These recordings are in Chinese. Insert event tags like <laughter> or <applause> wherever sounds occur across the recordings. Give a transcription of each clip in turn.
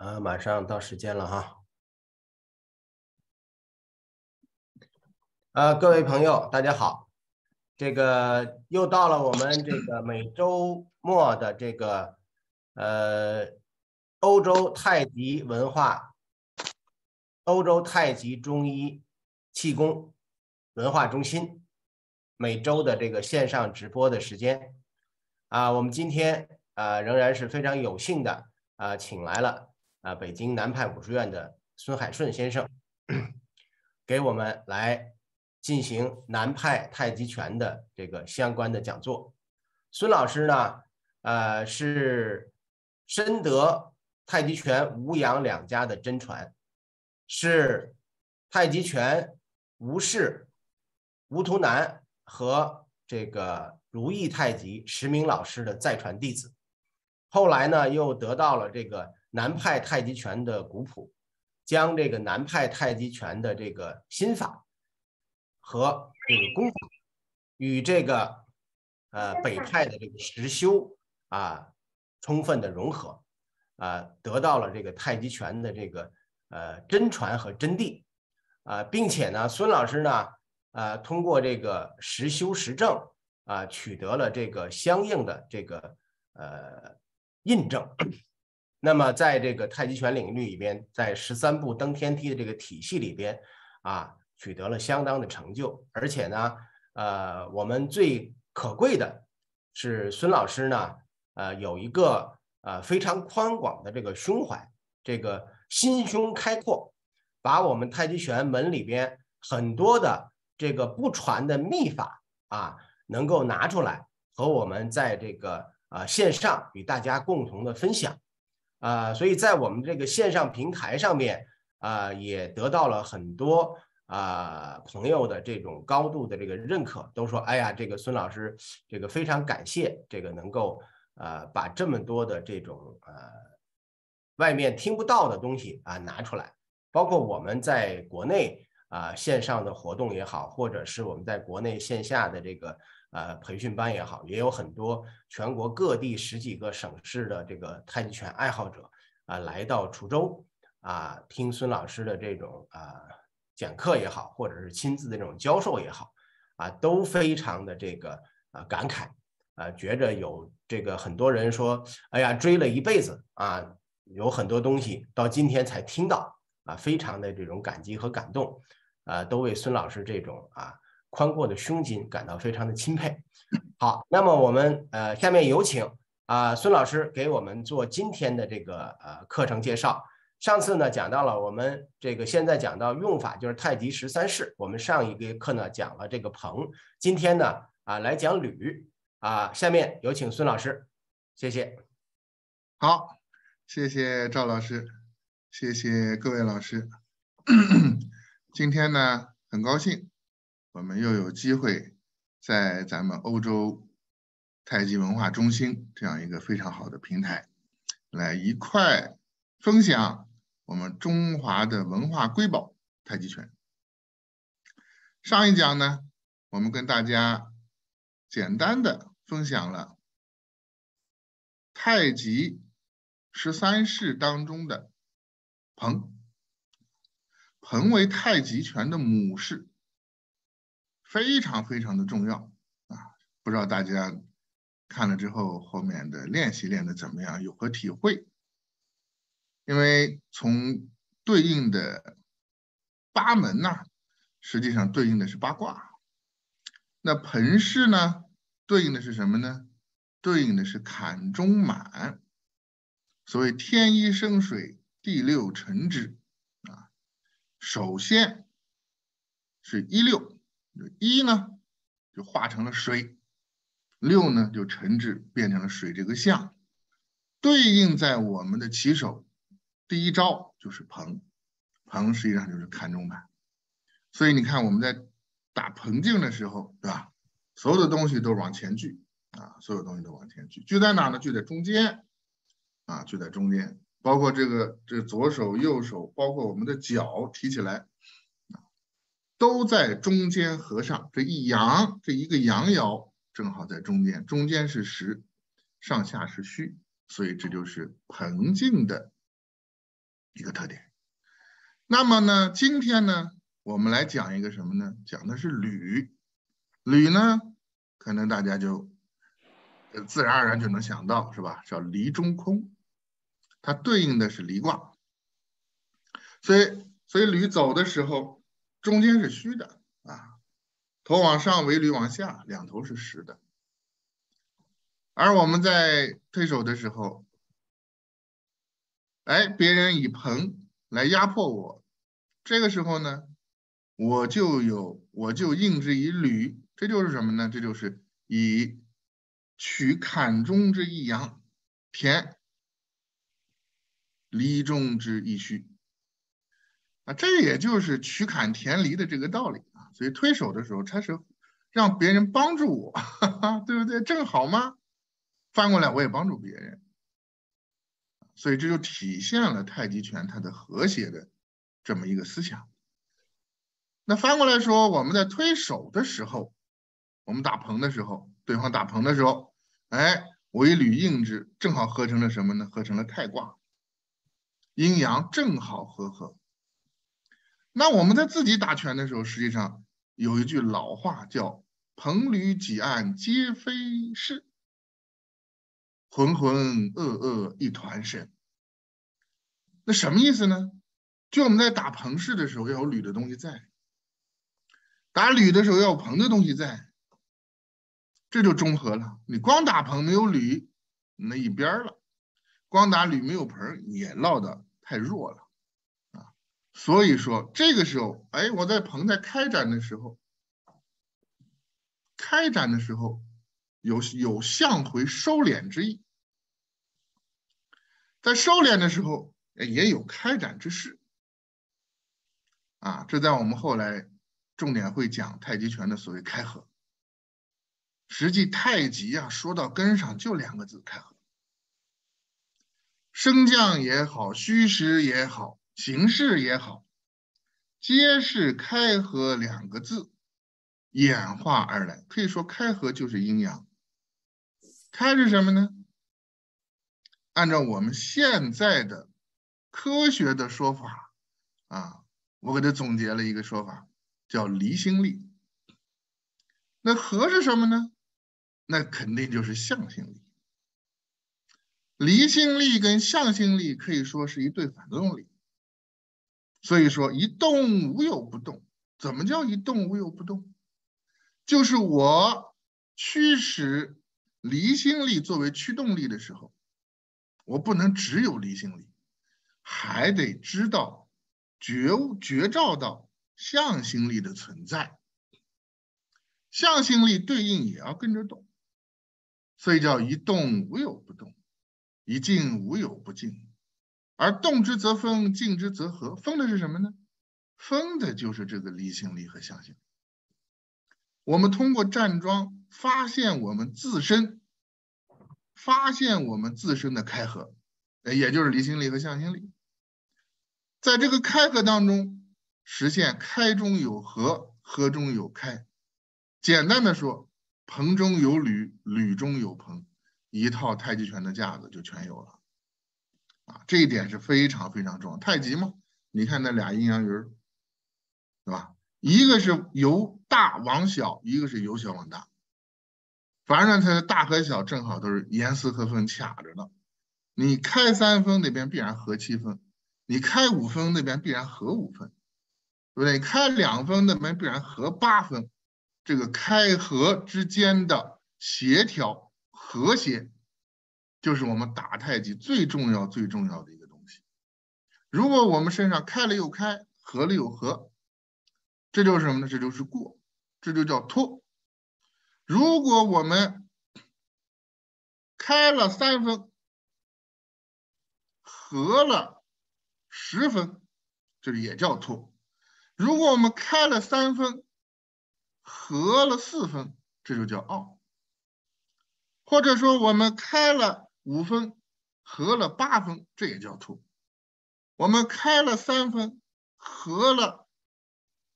啊，马上到时间了哈。啊，各位朋友，大家好。这个又到了我们这个每周末的这个呃欧洲太极文化、欧洲太极中医气功文化中心每周的这个线上直播的时间啊。我们今天啊仍然是非常有幸的啊，请来了啊北京南派武术院的孙海顺先生，<clears throat> 给我们来。进行南派太极拳的这个相关的讲座，孙老师呢，呃，是深得太极拳吴阳两家的真传，是太极拳吴氏吴图南和这个如意太极石明老师的再传弟子，后来呢，又得到了这个南派太极拳的古谱，将这个南派太极拳的这个心法。和这个功法与这个呃北派的这个实修啊充分的融合啊，得到了这个太极拳的这个呃真传和真谛啊，并且呢，孙老师呢呃通过这个实修实证啊，取得了这个相应的这个呃印证。那么在这个太极拳领域里边，在十三步登天梯的这个体系里边啊。取得了相当的成就，而且呢，呃，我们最可贵的是孙老师呢，呃，有一个呃非常宽广的这个胸怀，这个心胸开阔，把我们太极拳门里边很多的这个不传的秘法啊，能够拿出来和我们在这个啊线上与大家共同的分享，啊，所以在我们这个线上平台上面啊，也得到了很多。啊，朋友的这种高度的这个认可，都说，哎呀，这个孙老师，这个非常感谢，这个能够呃把这么多的这种呃外面听不到的东西啊拿出来，包括我们在国内啊线上的活动也好，或者是我们在国内线下的这个呃培训班也好，也有很多全国各地十几个省市的这个太极拳爱好者啊来到滁州啊听孙老师的这种啊。讲课也好，或者是亲自的这种教授也好，啊，都非常的这个啊感慨啊，觉着有这个很多人说，哎呀，追了一辈子啊，有很多东西到今天才听到啊，非常的这种感激和感动啊，都为孙老师这种啊宽阔的胸襟感到非常的钦佩。好，那么我们呃下面有请啊孙老师给我们做今天的这个呃课程介绍。上次呢讲到了我们这个现在讲到用法就是太极十三式，我们上一个课呢讲了这个掤，今天呢啊来讲捋啊，下面有请孙老师，谢谢。好，谢谢赵老师，谢谢各位老师。<coughs> 今天呢很高兴，我们又有机会在咱们欧洲太极文化中心这样一个非常好的平台来一块分享。我们中华的文化瑰宝太极拳。上一讲呢，我们跟大家简单的分享了太极十三式当中的鹏，鹏为太极拳的母式，非常非常的重要啊！不知道大家看了之后，后面的练习练的怎么样，有何体会？因为从对应的八门呢，实际上对应的是八卦。那盆式呢，对应的是什么呢？对应的是坎中满。所谓天一生水，地六成之啊。首先是一六，一呢就化成了水，六呢就成之，变成了水这个象，对应在我们的起手。第一招就是掤，掤实际上就是看中板，所以你看我们在打掤劲的时候，对吧？所有的东西都往前聚啊，所有东西都往前聚，聚在哪呢？聚在中间啊，聚在中间，包括这个这左手、右手，包括我们的脚提起来，都在中间合上。这一阳，这一个阳爻正好在中间，中间是实，上下是虚，所以这就是掤劲的。一个特点。那么呢，今天呢，我们来讲一个什么呢？讲的是履。履呢，可能大家就自然而然就能想到，是吧？叫离中空，它对应的是离卦。所以，所以履走的时候，中间是虚的啊，头往上为履往下，两头是实的。而我们在推手的时候，哎，别人以朋来压迫我，这个时候呢，我就有我就应之以履，这就是什么呢？这就是以取坎中之一阳，填离中之一虚。这也就是取坎填离的这个道理啊。所以推手的时候，他是让别人帮助我，哈哈，对不对？正好吗？翻过来我也帮助别人，所以这就体现了太极拳它的和谐的这么一个思想。那翻过来说，我们在推手的时候，我们打棚的时候，对方打棚的时候，哎，我一履应之，正好合成了什么呢？合成了太卦，阴阳正好合合。那我们在自己打拳的时候，实际上有一句老话叫“彭吕几案皆非事”。浑浑噩噩一团神，那什么意思呢？就我们在打棚式的时候要有铝的东西在，打铝的时候要有棚的东西在，这就中和了。你光打棚没有铝，那一边了；光打铝没有棚，也落得太弱了。所以说这个时候，哎，我在棚在开展的时候，开展的时候。有有向回收敛之意，在收敛的时候也有开展之势，啊，这在我们后来重点会讲太极拳的所谓开合。实际太极啊，说到根上就两个字：开合。升降也好，虚实也好，形式也好，皆是开合两个字演化而来。可以说，开合就是阴阳。开是什么呢？按照我们现在的科学的说法啊，我给他总结了一个说法，叫离心力。那和是什么呢？那肯定就是向心力。离心力跟向心力可以说是一对反作用力。所以说，一动无有不动。怎么叫一动无有不动？就是我驱使。离心力作为驱动力的时候，我不能只有离心力，还得知道觉悟觉照到向心力的存在。向心力对应也要跟着动，所以叫一动无有不动，一静无有不静。而动之则风，静之则和。风的是什么呢？风的就是这个离心力和向心力。我们通过站桩。发现我们自身，发现我们自身的开合，也就是离心力和向心力，在这个开合当中，实现开中有合，合中有开。简单的说，棚中有铝，铝中有棚，一套太极拳的架子就全有了。啊，这一点是非常非常重要。太极嘛，你看那俩阴阳鱼，对吧？一个是由大往小，一个是由小往大。反正它的大和小正好都是严丝合缝卡着的，你开三分那边必然合七分，你开五分那边必然合五分，对不对？开两分那边必然合八分，这个开合之间的协调和谐，就是我们打太极最重要最重要的一个东西。如果我们身上开了又开，合了又合，这就是什么呢？这就是过，这就叫脱。如果我们开了三分，合了十分，这也叫脱；如果我们开了三分，合了四分，这就叫傲；或者说我们开了五分，合了八分，这也叫凸；我们开了三分，合了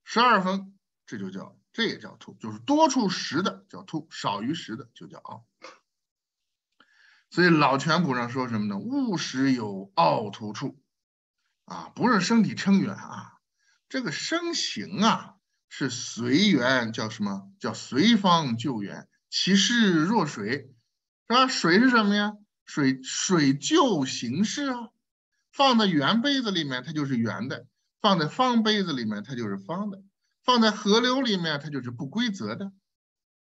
十二分，这就叫。这也叫凸，就是多出十的叫凸，少于十的就叫凹。所以老拳谱上说什么呢？务实有凹凸处，啊，不是身体称圆啊，这个身形啊是随缘，叫什么叫随方救援？其势若水，是吧？水是什么呀？水水就形式啊，放在圆杯子里面它就是圆的，放在方杯子里面它就是方的，放在河流里面它就是不规则的。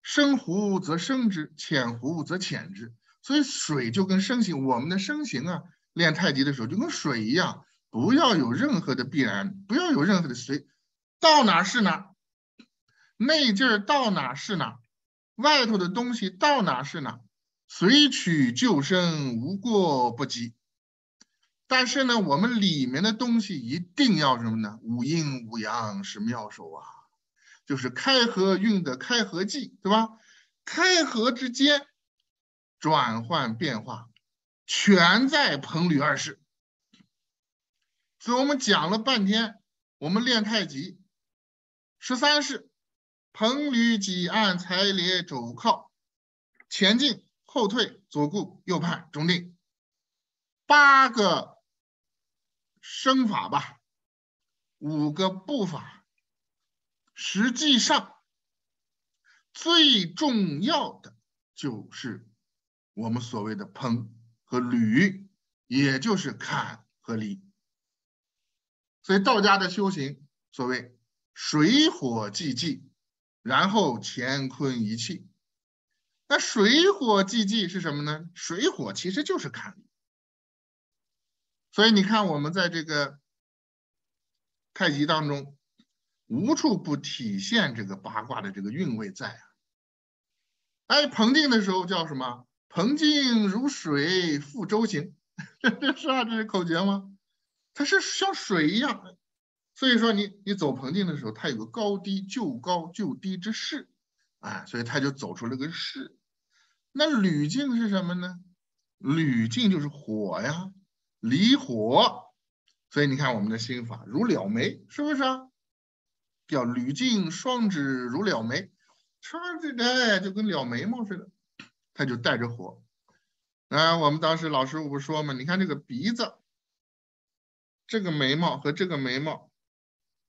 深湖则深之，浅湖则浅之。所以水就跟身形，我们的身形啊，练太极的时候就跟水一样，不要有任何的必然，不要有任何的随，到哪是哪，内劲儿到哪是哪。外头的东西到哪是哪，随取就生，无过不及。但是呢，我们里面的东西一定要什么呢？五阴五阳是妙手啊，就是开合运的开合剂，对吧？开合之间转换变化，全在彭吕二式。所以我们讲了半天，我们练太极十三式。彭吕挤按财列肘靠，前进后退左顾右盼中定，八个身法吧，五个步法。实际上，最重要的就是我们所谓的烹和吕，也就是砍和离。所以道家的修行，所谓水火既济。然后乾坤一气，那水火既济是什么呢？水火其实就是坎所以你看我们在这个太极当中，无处不体现这个八卦的这个韵味在啊。哎，彭定的时候叫什么？彭静如水覆舟行，<laughs> 这是啊，这是口诀吗？它是像水一样。所以说，你你走彭定的时候，它有个高低就高就低之势，哎，所以他就走出了个势。那吕镜是什么呢？吕镜就是火呀，离火。所以你看我们的心法如了眉，是不是啊？叫吕镜双指如了眉，双指哎就跟了眉毛似的，他就带着火。啊，我们当时老师傅不说嘛，你看这个鼻子，这个眉毛和这个眉毛。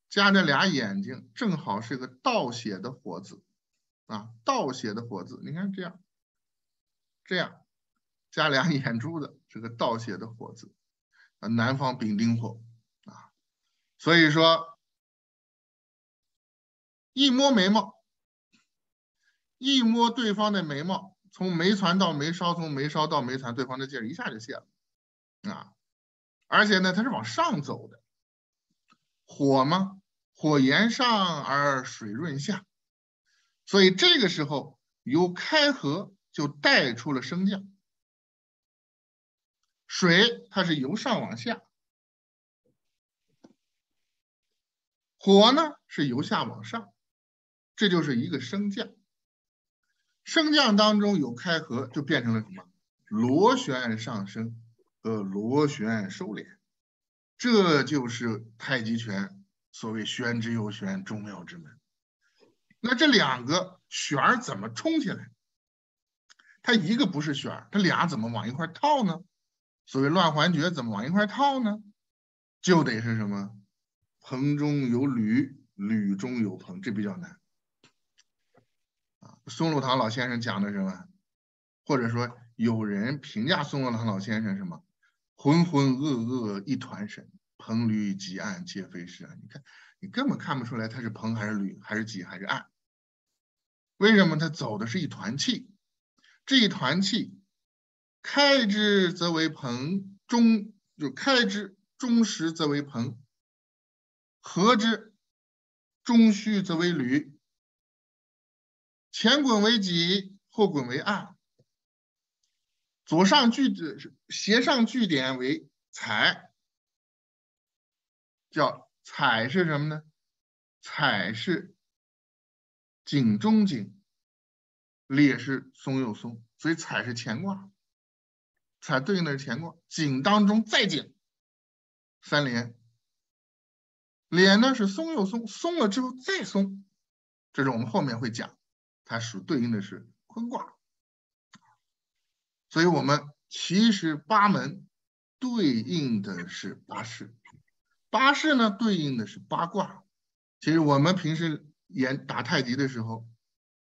加着俩眼睛，正好是个倒写的火字，啊，倒写的火字，你看这样，这样，加俩眼珠子，是个倒写的火字，啊，南方丙丁火，啊，所以说，一摸眉毛，一摸对方的眉毛，从眉攒到眉梢，从眉梢到眉攒，对方的劲儿一下就泄了，啊，而且呢，它是往上走的。火吗？火炎上而水润下，所以这个时候由开合就带出了升降。水它是由上往下，火呢是由下往上，这就是一个升降。升降当中有开合，就变成了什么？螺旋上升和螺旋收敛。这就是太极拳所谓玄之又玄、众妙之门。那这两个旋儿怎么冲起来？它一个不是旋儿，它俩怎么往一块套呢？所谓乱环诀怎么往一块套呢？就得是什么？棚中有吕，吕中有棚，这比较难。啊，松露堂老先生讲的什么？或者说有人评价松露堂老先生什么？浑浑噩噩一团神，彭吕几案皆非是啊！你看，根本看不出来它是硼还是吕，还是几还是案。为什么他走的是一团气？这一团气，开之则为硼，中就开之中实则为硼，合之中虚则为吕，前滚为己，后滚为案。左上句子斜上句点为财，叫踩是什么呢？踩是井中井，裂是松又松，所以踩是乾卦，踩对应的是乾卦。井当中再紧，三连。连呢是松又松，松了之后再松，这是我们后面会讲，它属对应的是坤卦。所以，我们其实八门对应的是八式，八式呢对应的是八卦。其实我们平时研打太极的时候，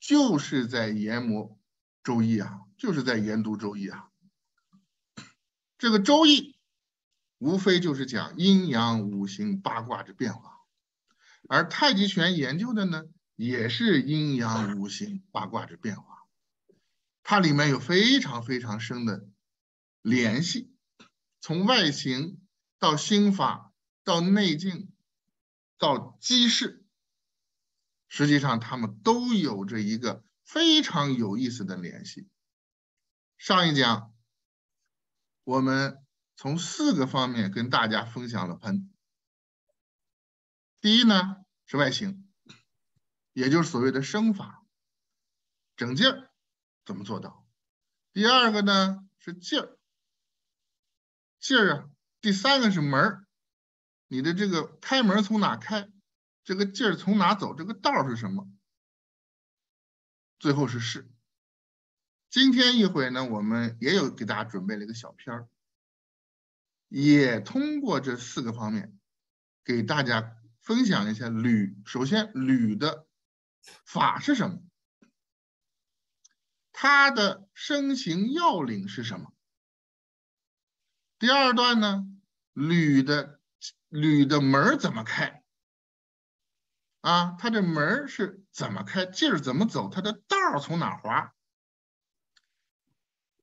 就是在研磨周易啊，就是在研读周易啊。这个周易无非就是讲阴阳五行八卦之变化，而太极拳研究的呢，也是阴阳五行八卦之变化，它里面有非常非常深的联系。从外形到心法，到内境，到机势，实际上他们都有着一个非常有意思的联系。上一讲我们从四个方面跟大家分享了喷。第一呢是外形，也就是所谓的身法，整劲儿怎么做到？第二个呢是劲儿。劲儿啊，第三个是门儿，你的这个开门从哪开，这个劲儿从哪走，这个道是什么？最后是势。今天一会呢，我们也有给大家准备了一个小片儿，也通过这四个方面给大家分享一下吕。首先，吕的法是什么？它的身形要领是什么？第二段呢，铝的铝的门怎么开？啊，它这门是怎么开？劲儿怎么走？它的道从哪滑？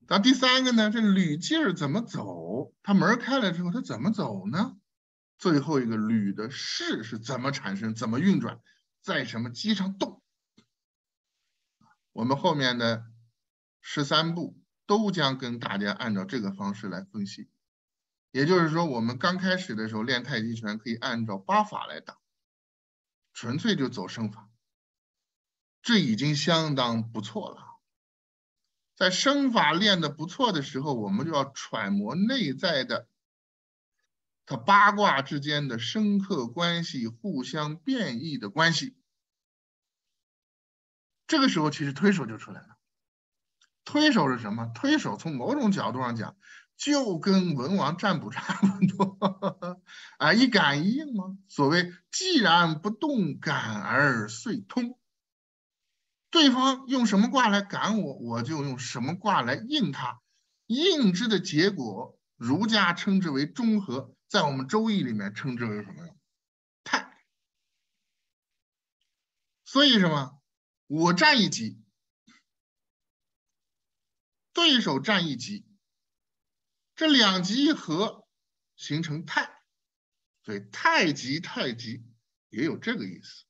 那第三个呢，这铝劲儿怎么走？它门开了之后，它怎么走呢？最后一个铝的势是怎么产生？怎么运转？在什么机上动？我们后面的十三步都将跟大家按照这个方式来分析。也就是说，我们刚开始的时候练太极拳，可以按照八法来打，纯粹就走生法，这已经相当不错了。在生法练的不错的时候，我们就要揣摩内在的它八卦之间的深刻关系、互相变异的关系。这个时候，其实推手就出来了。推手是什么？推手从某种角度上讲。就跟文王占卜差不多啊，一感一应吗？所谓既然不动，感而遂通。对方用什么卦来感我，我就用什么卦来应他。应之的结果，儒家称之为中和，在我们周易里面称之为什么呀？太。所以什么？我占一级，对手占一级。这两极一合，形成太，所以太极太极也有这个意思。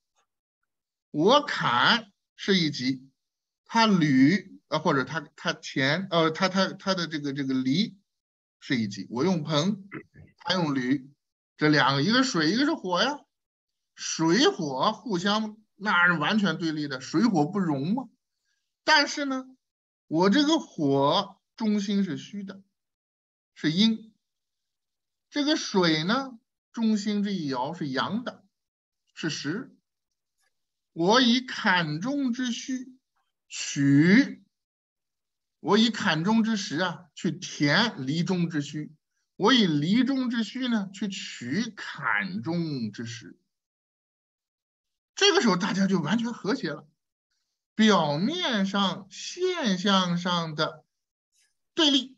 我坎是一极，他履啊或者他他乾呃他他他的这个这个离是一极，我用盆，他用履，这两个一个水一个是火呀，水火互相那是完全对立的，水火不容嘛。但是呢，我这个火中心是虚的。是阴，这个水呢，中心这一爻是阳的，是实。我以坎中之虚取，我以坎中之实啊去填离中之虚，我以离中之虚呢去取坎中之实。这个时候大家就完全和谐了，表面上现象上的对立。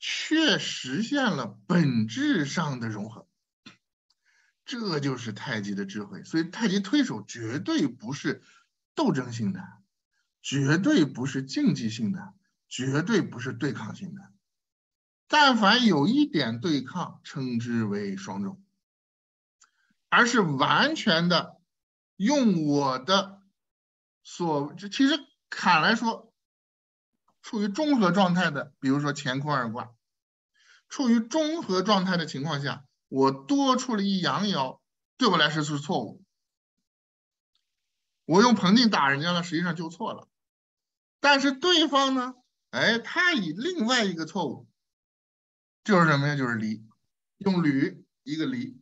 却实现了本质上的融合，这就是太极的智慧。所以，太极推手绝对不是斗争性的，绝对不是竞技性的，绝对不是对抗性的。但凡有一点对抗，称之为双重，而是完全的用我的所，这其实坎来说。处于中和状态的，比如说乾坤二卦，处于中和状态的情况下，我多出了一阳爻，对我来说是错误。我用盆定打人家了，实际上就错了。但是对方呢，哎，他以另外一个错误，就是什么呀？就是离，用履一个离，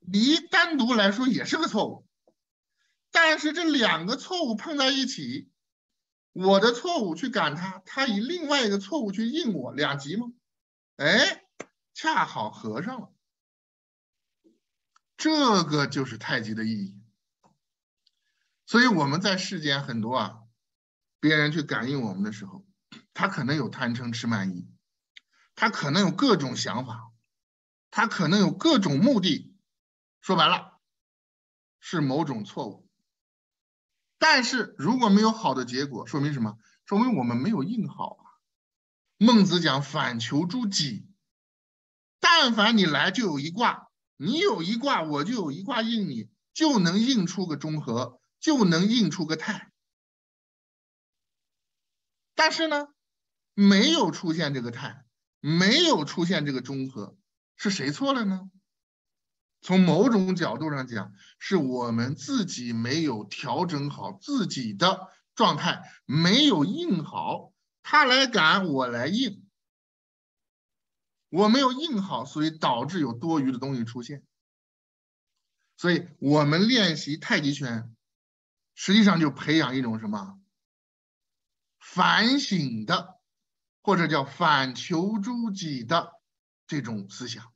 离单独来说也是个错误，但是这两个错误碰在一起。我的错误去赶他，他以另外一个错误去应我，两极吗？哎，恰好合上了。这个就是太极的意义。所以我们在世间很多啊，别人去感应我们的时候，他可能有贪嗔痴慢疑，他可能有各种想法，他可能有各种目的，说白了是某种错误。但是如果没有好的结果，说明什么？说明我们没有应好啊。孟子讲反求诸己，但凡你来就有一卦，你有一卦，我就有一卦应你，就能应出个中和，就能应出个泰。但是呢，没有出现这个泰，没有出现这个中和，是谁错了呢？从某种角度上讲，是我们自己没有调整好自己的状态，没有应好。他来赶，我来应。我没有应好，所以导致有多余的东西出现。所以我们练习太极拳，实际上就培养一种什么反省的，或者叫反求诸己的这种思想。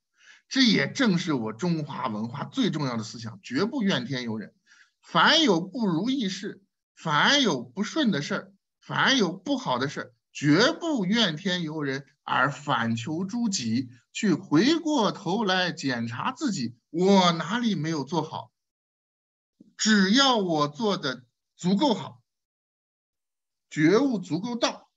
这也正是我中华文化最重要的思想，绝不怨天尤人。凡有不如意事，凡有不顺的事儿，凡有不好的事儿，绝不怨天尤人，而反求诸己，去回过头来检查自己，我哪里没有做好？只要我做的足够好，觉悟足够到，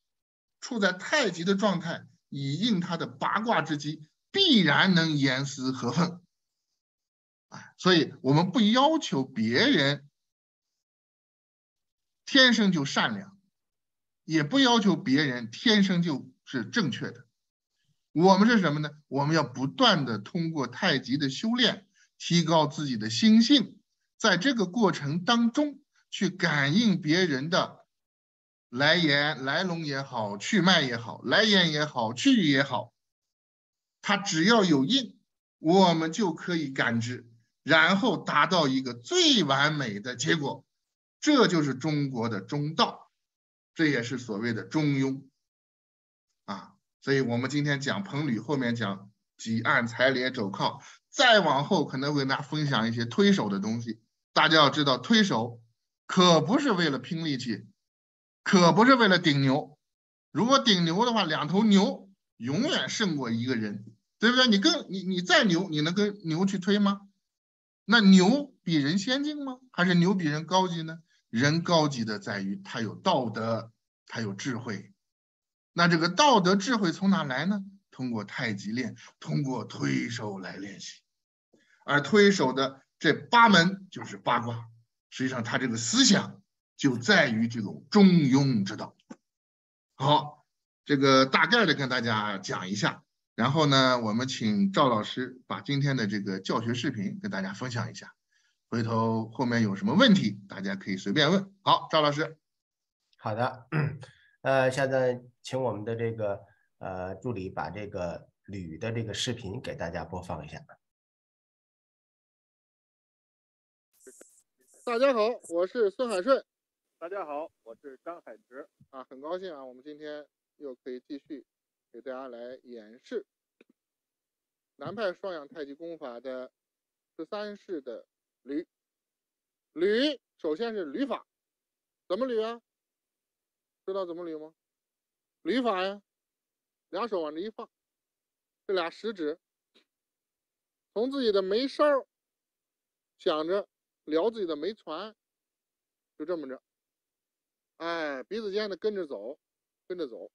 处在太极的状态，以应他的八卦之机。必然能严丝合缝，啊，所以我们不要求别人天生就善良，也不要求别人天生就是正确的。我们是什么呢？我们要不断的通过太极的修炼，提高自己的心性，在这个过程当中去感应别人的来言来龙也好，去脉也好，来言也好，去也好。它只要有印，我们就可以感知，然后达到一个最完美的结果。这就是中国的中道，这也是所谓的中庸啊。所以我们今天讲彭吕，后面讲几按财连肘靠，再往后可能会跟大家分享一些推手的东西。大家要知道，推手可不是为了拼力气，可不是为了顶牛。如果顶牛的话，两头牛永远胜过一个人。对不对？你跟你你再牛，你能跟牛去推吗？那牛比人先进吗？还是牛比人高级呢？人高级的在于他有道德，他有智慧。那这个道德智慧从哪来呢？通过太极练，通过推手来练习。而推手的这八门就是八卦，实际上他这个思想就在于这种中庸之道。好，这个大概的跟大家讲一下。然后呢，我们请赵老师把今天的这个教学视频跟大家分享一下。回头后面有什么问题，大家可以随便问。好，赵老师。好的，<clears throat> 呃，现在请我们的这个呃助理把这个铝的这个视频给大家播放一下。大家好，我是孙海顺。大家好，我是张海直。啊，很高兴啊，我们今天又可以继续。给大家来演示南派双阳太极功法的十三式的捋。捋首先是捋法，怎么捋啊？知道怎么捋吗？捋法呀，两手往这一放，这俩食指从自己的眉梢想着撩自己的眉攒，就这么着，哎，鼻子尖的跟着走，跟着走。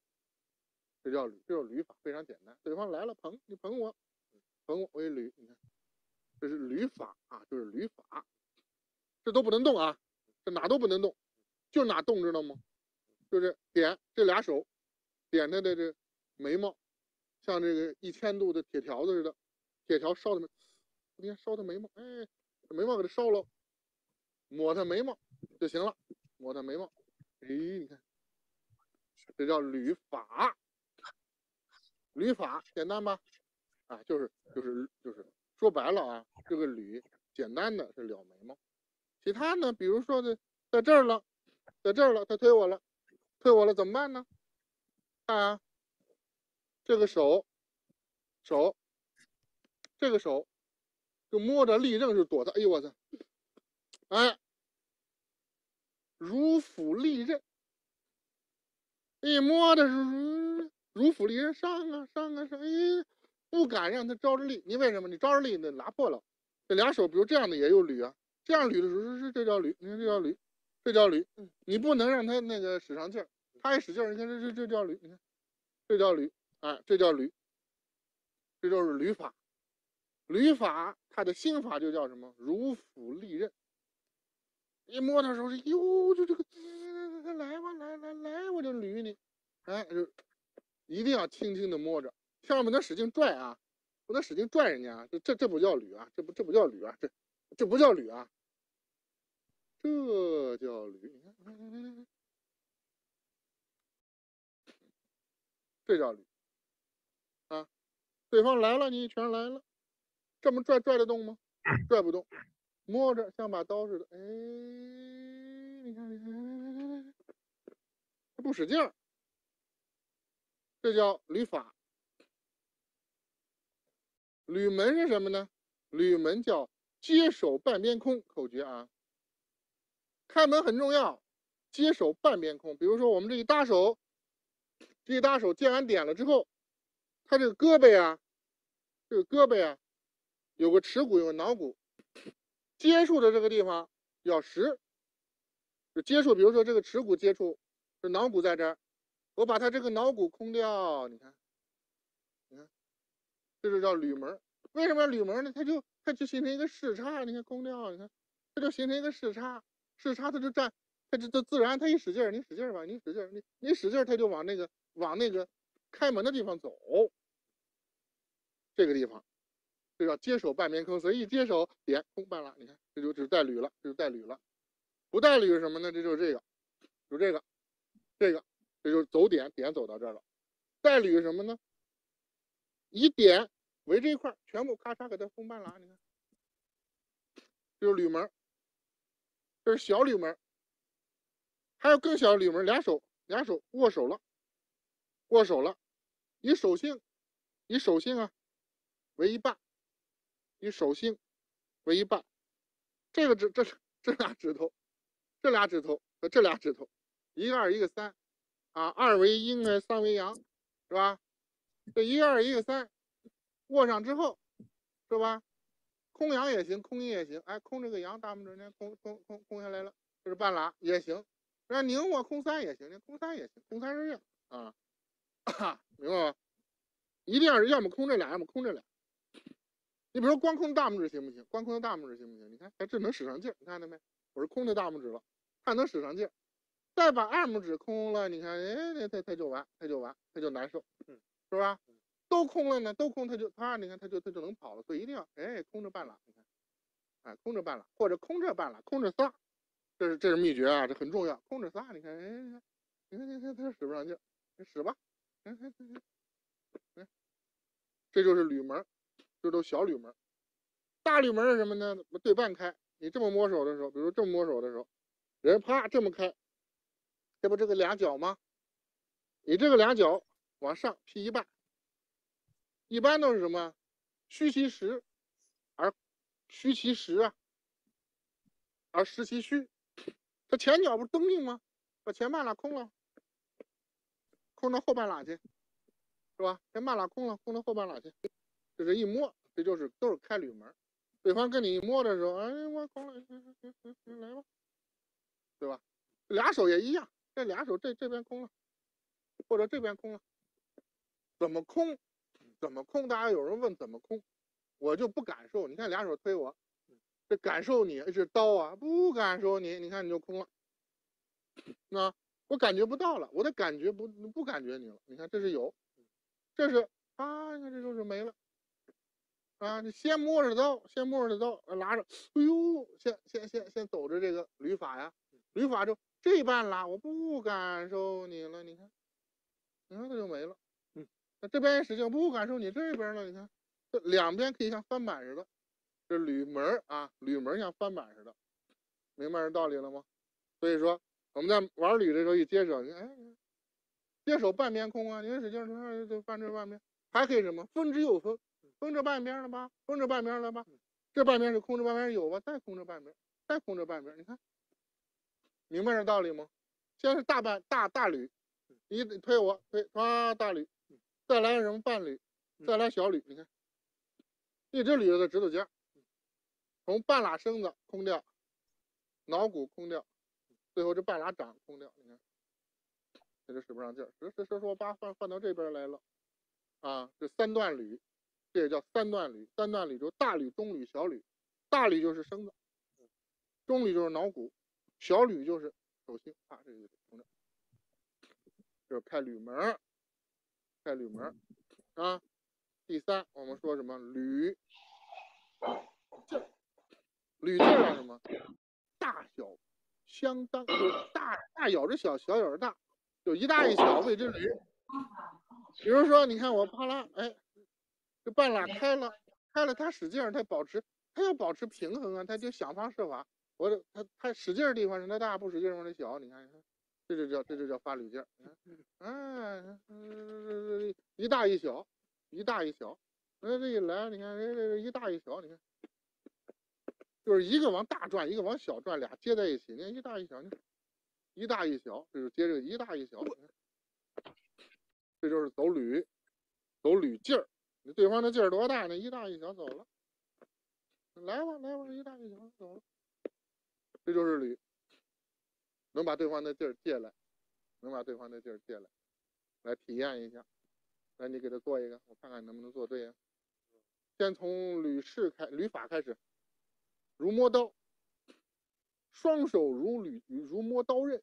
这叫，这叫捋法，非常简单。对方来了，捧你捧我，捧我我也捋。你看，这是捋法啊，就是捋法。这都不能动啊，这哪都不能动，就哪动知道吗？就是点这俩手，点他的这眉毛，像这个一千度的铁条子似的，铁条烧的，你看烧他眉毛，哎，眉毛给他烧了，抹他眉毛就行了，抹他眉毛，哎，你看，这叫捋法。捋法简单吧？啊，就是就是就是说白了啊，这个捋简单的是撩眉毛，其他呢，比如说的在这儿了，在这儿了，他推我了，推我了怎么办呢？看啊，这个手手，这个手就摸着立正就躲他，哎呦我操！哎，如俯立刃，一摸的是如俯立刃上啊上啊上，哎，不敢让他招着力。你为什么？你招着力，那拿破了。这俩手，比如这样的也有捋啊，这样捋的时候是这叫捋，你看这叫捋，这叫捋。你不能让他那个使上劲儿，他一使劲儿，你看这这这叫捋，你看这叫捋，哎，这叫捋，这就是捋法。捋法它的心法就叫什么？如俯立刃。一摸的时候是哟，就这个，来吧，来来来，我就捋你，哎，就一定要轻轻的摸着，千万不能使劲拽啊，不能使劲拽人家，这这这不叫捋啊，这不这不叫捋啊，这这不叫捋啊，这叫捋，这叫捋啊，对方来了，你一拳来了，这么拽拽得动吗？拽不动。摸着像把刀似的，哎，你看，你看，他不使劲儿，这叫捋法。捋门是什么呢？捋门叫接手半边空口诀啊。开门很重要，接手半边空。比如说我们这一搭手，这一搭手见完点了之后，他这个胳膊啊，这个胳膊啊，有个耻骨，有个桡骨。接触的这个地方要实，就接触，比如说这个耻骨接触，这桡骨在这儿，我把它这个脑骨空掉，你看，你看，这就叫铝门。为什么铝门呢？它就它就形成一个视差，你看空掉，你看，它就形成一个视差，视差它就站，它就就自然，它一使劲儿，你使劲儿吧，你使劲儿，你你使劲儿，它就往那个往那个开门的地方走，这个地方。这叫接手半边坑，所以一接手点空半拉，你看这就只带铝了，这就带铝了。不带铝什么呢？这就是这个，就这个，这个，这就是走点，点走到这儿了。带捋什么呢？一点围这一块全部咔嚓给它封半拉，你看，这就是捋门，这是小捋门。还有更小的捋门，俩手俩手握手了，握手了，以手心，以手心啊为一半。以手心为一半，这个指这这俩指头，这俩指头和这俩指头，一个二一个三，啊，二为阴哎，三为阳，是吧？这一二一个三，握上之后，是吧？空阳也行，空阴也行，哎，空这个阳大拇指呢，空空空空下来了，这是半拉也行，那拧握空三也行，那空三也行，空三是这样啊，<coughs> 明白吗？一定要是要么空这俩，要么空这俩。你比如说光空大拇指行不行？光空大拇指行不行？你看，哎，这能使上劲，你看到没？我是空的大拇指了，它能使上劲。再把二拇指空了，你看，哎，那它它就完，它就完，它就难受，是吧？都空了呢，都空，它就啪，你看它就它就能跑了。所以一定要，哎，空着半拉，你看，哎，空着半拉，或者空着半拉，空着仨，这是这是秘诀啊，这很重要。空着仨，你看，哎，你看，你看，你看，它使不上劲儿，你使吧，哎哎哎，这就是铝门。这都小铝门，大铝门是什么呢？对半开。你这么摸手的时候，比如这么摸手的时候，人啪这么开，这不这个俩脚吗？你这个俩脚往上劈一半，一般都是什么？虚其实而虚其实啊，而实其虚。这前脚不是蹬硬吗？把前半拉空了，空到后半拉去，是吧？前半拉空了，空到后半拉去。就是一摸，这就是都是开铝门。对方跟你一摸的时候，哎，我空了，来吧，对吧？俩手也一样，这俩手这这边空了，或者这边空了，怎么空？怎么空？大家有人问怎么空，我就不感受。你看俩手推我，这感受你是刀啊，不感受你，你看你就空了。那我感觉不到了，我的感觉不不感觉你了。你看这是有，这是啊，你看这就是没了。啊，你先摸着刀，先摸着刀，拉着，哎呦，先先先先走着这个捋法呀，捋法就这半拉，我不感受你了，你看，你看它就没了，嗯，那这边使劲不感受你这边了，你看，这两边可以像翻板似的，这铝门啊，铝门像翻板似的，明白这道理了吗？所以说我们在玩铝的时候一接手，你看，哎，接手半边空啊，你看使劲儿，就翻这半边，还可以什么分之又分。分这半边了吧？分这半边了吧？这半边是空着半边有吧？再空着半边，再空着半边，你看，明白这道理吗？先是大半大大铝，你推我推啊大铝，再来什么半铝，再来小铝，你看，一直捋着的指头尖，从半拉身子空掉，脑骨空掉，最后这半拉掌空掉，你看，这就使不上劲儿，使使使说把换换到这边来了，啊，这三段铝。这也叫三段铝，三段铝就大铝、中铝、小铝。大铝就是身子，中铝就是脑骨，小铝就是手心。啊，这个同志，就是开铝门，开铝门啊。第三，我们说什么铝这铝劲儿什么？大小相当，就大大咬着小，小咬着大，就一大一小谓之铝。比如说，你看我啪啦，哎。这半拉开了，开了，它使劲儿，他保持，它要保持平衡啊，它就想方设法。我这他他使劲儿的地方是他大，不使劲儿地方小。你看，你看这就叫这就叫发铝劲儿。哎，一大一小，一大一小。那这一来，你看，这这一大一小，你看，就是一个往大转，一个往小转，俩接在一起。你看一大一小，你看一大一小，这就接着一大一小。这就是走铝，走铝劲儿。你对方的劲儿多大呢？一大一小走了，来吧来吧，一大一小走了，这就是铝，能把对方的劲儿借来，能把对方的劲儿借来，来体验一下。来，你给他做一个，我看看能不能做对呀。先从捋式开，捋法开始，如摸刀，双手如铝如摸刀刃。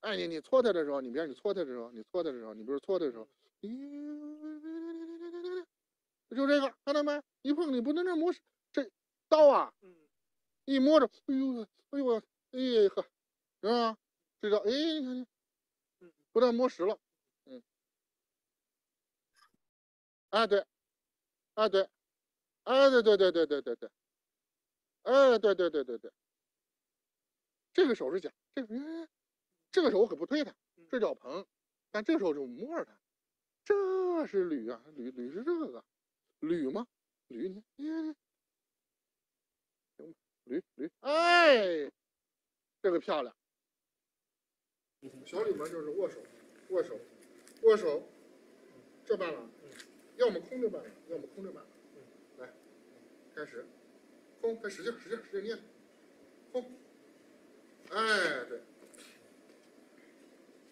哎，你你搓它的时候，你别你搓它的时候，你搓它的时候，你不是搓的时候。咦，就这个，看到没？一碰你不能这摸，这刀啊，一摸着，哎呦，哎呦，哎呵，是吧？这叫哎，你看，不但摸实了，嗯，啊对，啊对，啊对对对对对对对，哎对对对对对，这个手是假，这个这个手我可不推它，这叫捧，但这个手就摸着它。这是铝啊，铝铝是这个铝吗？铝，你你行铝铝，哎，这个漂亮。小里面就是握手，握手，握手，这半拉，要么空着半拉，要么空着半拉。来，开始，空，再使劲，使劲，使劲捏，空，哎，对，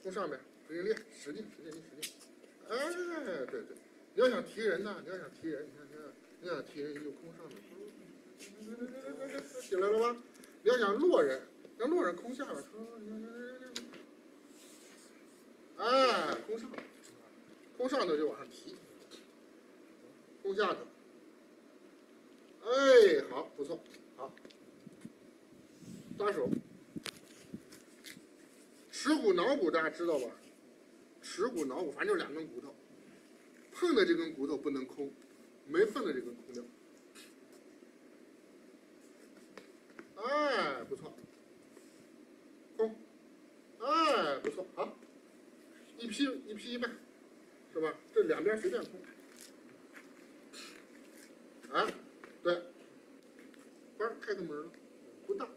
从上面使劲捏，使劲，使劲捏，使劲。哎，对对，你要想提人呢，你要想提人，你看，你看，你想提人，你就空上面，起来了吧？你要想落人，让落人空下边，哎，空上，空上头就往上提，空下头，哎，好，不错，好，抓手，耻骨、脑骨大家知道吧？耻骨、脑骨，反正就两根骨头，碰的这根骨头不能空，没碰的这根空掉。哎，不错，空，哎，不错，好，一劈一劈一半，是吧？这两边随便空。啊，对，关开个门了，不大，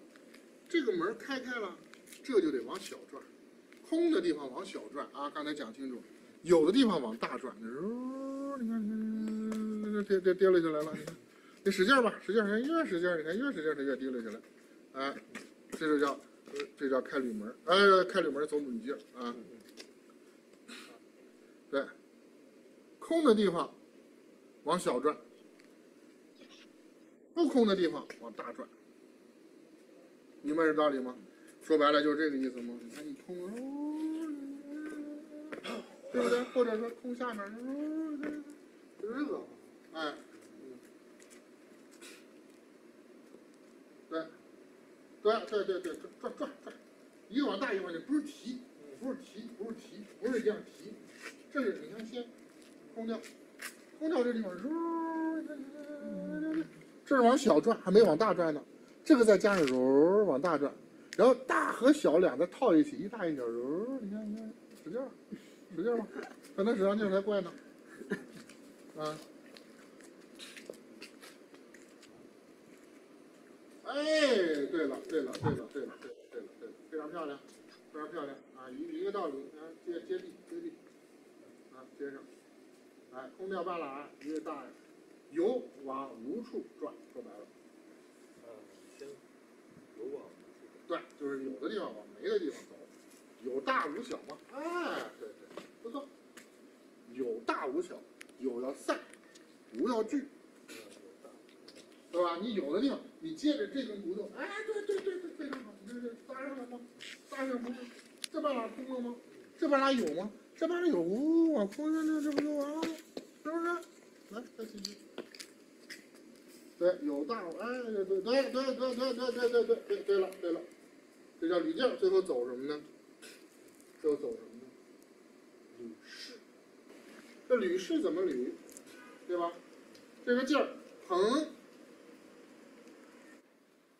这个门开开了，这就得往小转。空的地方往小转啊！刚才讲清楚，有的地方往大转。哦，你看，你看，跌跌跌了下来了。你看，你使劲吧，使劲，越使劲，你看越使劲，它越低了下来。哎，这就叫，这叫开铝门。哎，开铝门走铝劲啊。对，空的地方往小转，不空的地方往大转。明白这道理吗？说白了就是这个意思吗？你看你空，对不对？或者说空下面，就这个，哎，对对对对，转转转，一个往大一个往小，不是提，不是提，不是提，不是这样提，这是你看先空掉，空掉这地方，这是往小转，还没往大转呢，这个再加上揉往大转。然后大和小两个套一起，一大一小，揉，你看，你看，使劲儿，使劲儿吧，可能使上劲儿才怪呢，啊，哎，对了，对了，对了，对了，对了，对了，对了，非常漂亮，非常漂亮啊！一一个道理啊，接接地接地啊，接上，哎，空调半拉越大，油往无处转，说白了，嗯，先油往无处对，就是有的地方往没的地方走，有大无小嘛，哎，对对，不错，有大无小，有要散，无要聚。对吧？你有的地方，你借着这根骨头，哎，对对对对，非常好，你这搭上了吗？搭上吗？这半拉空了吗？这半拉有吗？这半拉有，往空上这这不就完了吗？是不是？来，再继续。对，有大，哎，对对对对对对对对对对了对了，这叫捋劲，最后走什么呢？最后走什么呢？捋势。这捋势怎么捋？对吧？这个劲儿，横。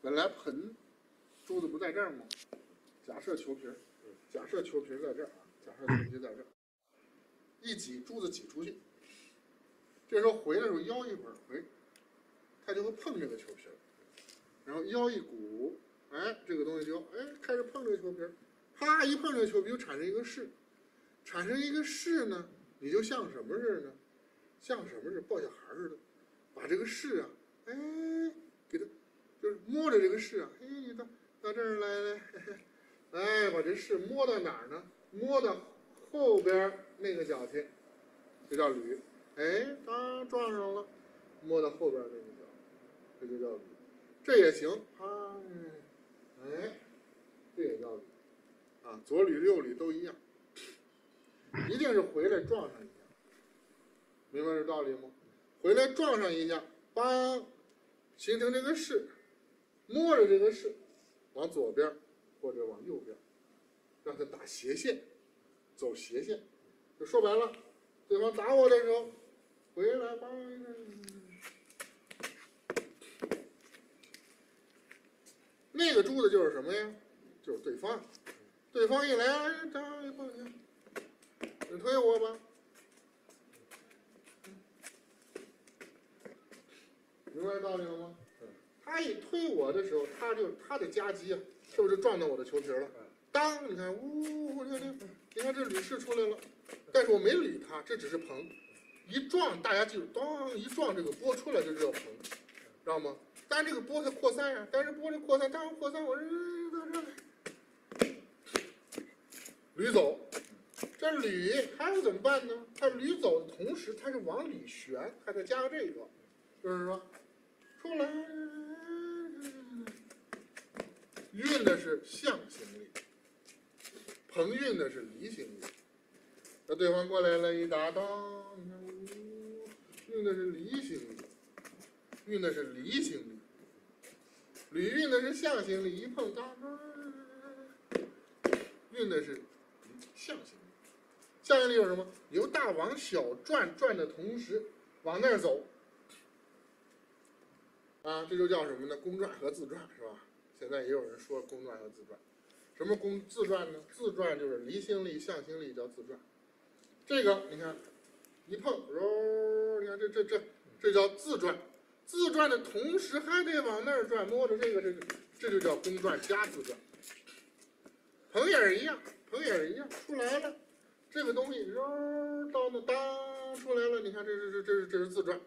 本来盆珠子不在这儿吗？假设球皮儿，假设球皮儿在这儿啊，假设球皮在这儿，一挤珠子挤出去，这时候回来的时候腰一会儿回，它就会碰这个球皮儿，然后腰一鼓，哎，这个东西就哎开始碰这个球皮儿，啪一碰这个球皮就产生一个势，产生一个势呢，你就像什么似的呢？像什么似的？抱小孩似的，把这个势啊，哎，给它。就是摸着这个势啊，嘿，你到到这儿来来，哎，把这势摸到哪儿呢？摸到后边那个角去，这叫捋。哎，当撞上了，摸到后边那个角，这就叫捋。这也行，啊，哎，这也叫捋。啊，左捋右捋都一样，一定是回来撞上一下，明白这道理吗？回来撞上一下，梆，形成这个势。摸着这个势，往左边或者往右边，让他打斜线，走斜线，就说白了，对方打我的时候，回来吧。那个珠子就是什么呀？就是对方，对方一来，张一碰去，你推我吧，明白道理了吗？他一推我的时候，他就他的夹击啊，是不是撞到我的球皮了？当，你看，呜，你看这，你看这铝势出来了，但是我没捋它，这只是棚，一撞，大家记住，当一撞，这个波出来就叫棚，知道吗？但这个波它扩散呀，但是波这扩散，当扩散，我这这这里，捋走，这捋还要怎么办呢？它捋走的同时，它是往里旋，还得加个这个，就是说，出来。运的是向心力，彭运的是离心力。那对方过来了，一打当，你看，运的是离心力，运的是离心力。吕运的是向心力，一碰当，运的是向心力。向心力有什么？由大往小转，转的同时往那儿走。啊，这就叫什么呢？公转和自转，是吧？现在也有人说公转和自转，什么公自转呢？自转就是离心力、向心力叫自转。这个你看，一碰，揉，你看这这这这叫自转。自转的同时还得往那儿转，摸着这个这个，这就叫公转加自转。棚也是一样，棚也是一样，出来了，这个东西揉到那当出来了，你看这这这这是这是自转，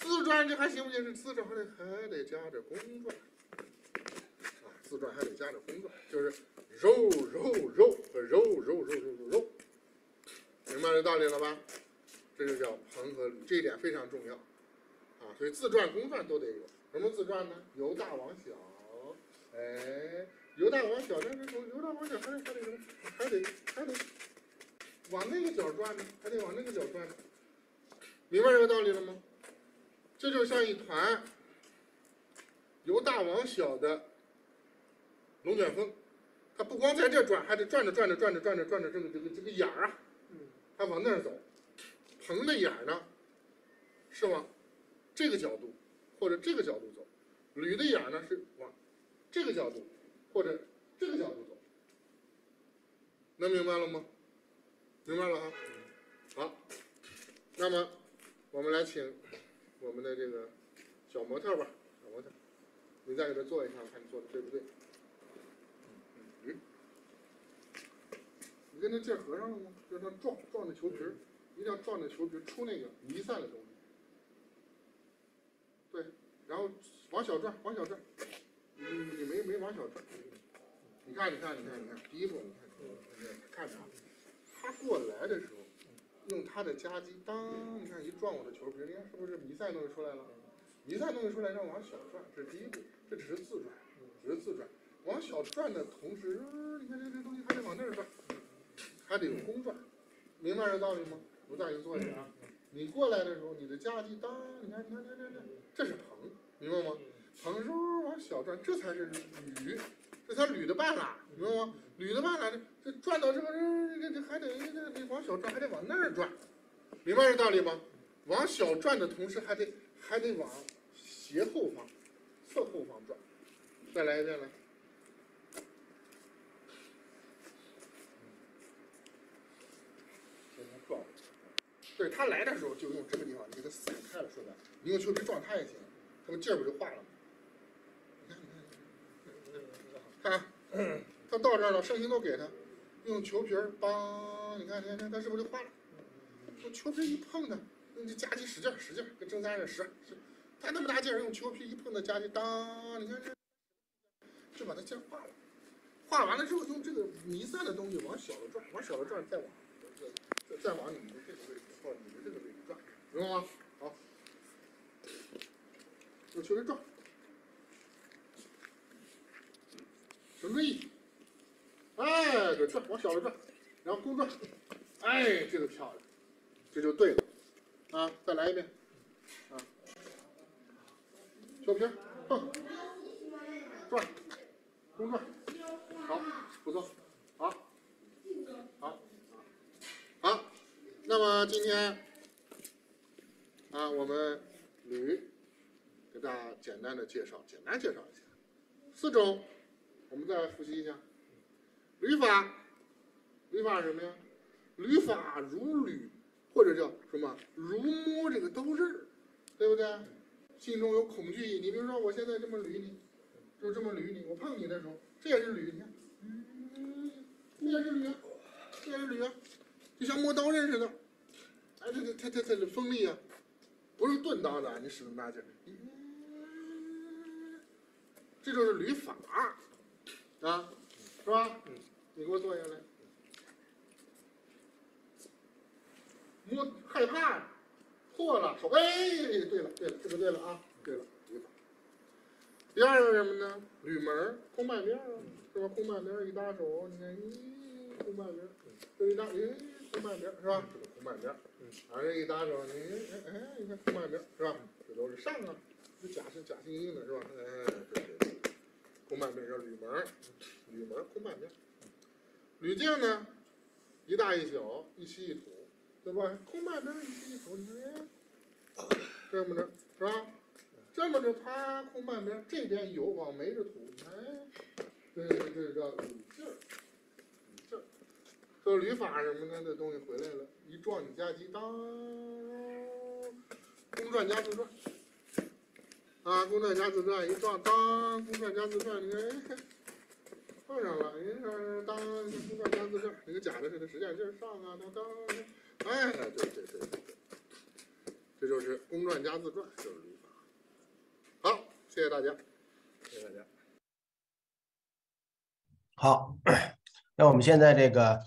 自转这还行不行？这自转还得还得加点公转。啊自转还得加点公转，就是揉揉揉和揉揉揉揉揉揉，明白这道理了吧？这就叫横和，这一点非常重要啊！所以自转、公转都得有。什么自转呢？由大往小，哎，由大往小，但是从由大往小还得还得什么？还得还得往那个角转呢？还得往那个角转呢？明白这个道理了吗？这就像一团由大往小的。龙卷风，它不光在这转，还得转着转着转着转着转着这个这个这个眼儿啊，它往那儿走。棚的眼儿呢，是往这个角度或者这个角度走；铝的眼儿呢是往这个角度或者这个角度走。能明白了吗？明白了哈。好，那么我们来请我们的这个小模特吧，小模特。你再给他做一下，看你做的对不对。嗯，你跟它劲儿合上了吗？让它撞撞那球皮儿，一定要撞那球皮儿出那个弥散的东西。对，然后往小转，往小转。你你没没往小转。你看，你看，你看，你看，第一步，你看，看着啊，他过来的时候，用他的夹击，当，你看一撞我的球皮儿，你看是不是弥赛东西出来了？弥赛东西出来，让往小转，这是第一步，这只是自转，只是自转。往小转的同时，你看这这东西还得往那儿转，还得有公转，明白这道理吗？我再给你做一下啊。你过来的时候，你的夹击当，你看，你看，这这这，这是棚，明白吗？棚时候往小转，这才是捋，这才捋的半拉，明白吗？捋的半拉，这这转到这个这这还得这这往小转，还得往那儿转，明白这道理吗？往小转的同时，还得还得往斜后方、侧后方转。再来一遍来。撞，对他来的时候就用这个地方，你给他散开了，说白了，你用球皮撞他也行，他们劲儿不就化了吗？看，他到这儿了，圣心都给他，用球皮儿梆，你看，你看，他是不是就化了？用球皮一碰他，用这夹击使劲儿使劲儿，跟正三似的使，他那么大劲儿，用球皮一碰那夹击，当，你看这，就把它劲儿化了。化完了之后，用这个弥散的东西往小了转，往小了转，再往再再往你们这个位置或者你们这个位置转，明白吗？好，用球皮转，准备，哎，对转往小了转，然后公转，哎，这个漂亮，这就对了，啊，再来一遍，啊，小平蹦，转，公转。好，不错，好，好，好，那么今天啊，我们捋给大家简单的介绍，简单介绍一下四种，我们再复习一下捋法，捋法是什么呀？捋法如捋，或者叫什么如摸这个刀刃儿，对不对？心中有恐惧，你比如说我现在这么捋你，就这么捋你，我碰你的时候，这也是捋，你看。嗯，这也是捋，这也是捋，就像磨刀刃似的。哎，这这它它它的锋利啊，不是钝刀的，你使那么大劲儿。这就是捋法啊，是吧？你给我坐下来。摸害怕，破了手，哎，对了对了，这个对了啊，对了，捋法。第二个什么呢？铝门空半边啊。是吧？空半边一搭手，你看，咦，空半边，这一搭，咦，空半边是吧？这个空半边，嗯反正一搭手，你，哎哎，你看空半边是吧？这都是上啊，这假是假性硬的是吧？哎，对对空半边叫铝门儿，铝门儿空半边儿，铝镜呢，一大一小，一稀一土，对吧？空半边儿一稀一土，你看，这么着是吧？这么着，它空半边儿这边有往没着土，哎。这这这叫捋劲儿，劲儿。这捋法什么的？这东西回来了，一撞你夹击，当，公转加自转，啊，公转加自转，一撞当，公转加自转，你看，碰上了，你看当，公转加自转，那个假的似的，使点劲儿上啊，当当，哎，对对对，这就是公转加自转，就是如法。好，谢谢大家，谢谢大家。好，那我们现在这个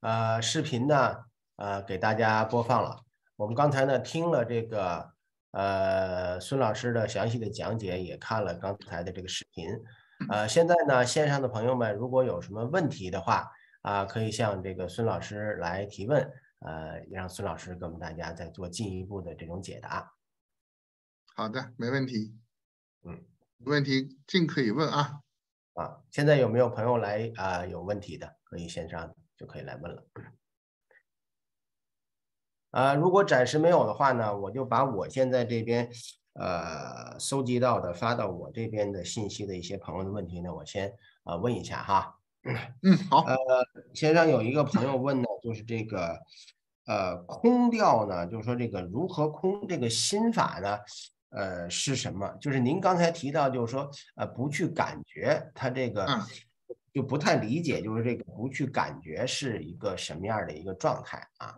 呃视频呢，呃给大家播放了。我们刚才呢听了这个呃孙老师的详细的讲解，也看了刚才的这个视频。呃，现在呢线上的朋友们如果有什么问题的话啊，可以向这个孙老师来提问，呃，让孙老师给我们大家再做进一步的这种解答。好的，没问题。嗯，问题尽可以问啊。啊，现在有没有朋友来啊？有问题的可以线上就可以来问了。啊，如果暂时没有的话呢，我就把我现在这边呃搜集到的发到我这边的信息的一些朋友的问题呢，我先啊问一下哈。嗯，好。呃，先生有一个朋友问呢，就是这个呃空调呢，就是说这个如何空这个心法呢？呃是什么？就是您刚才提到，就是说呃不去感觉它这个嗯就不太理解，就是这个不去感觉是一个什么样的一个状态啊？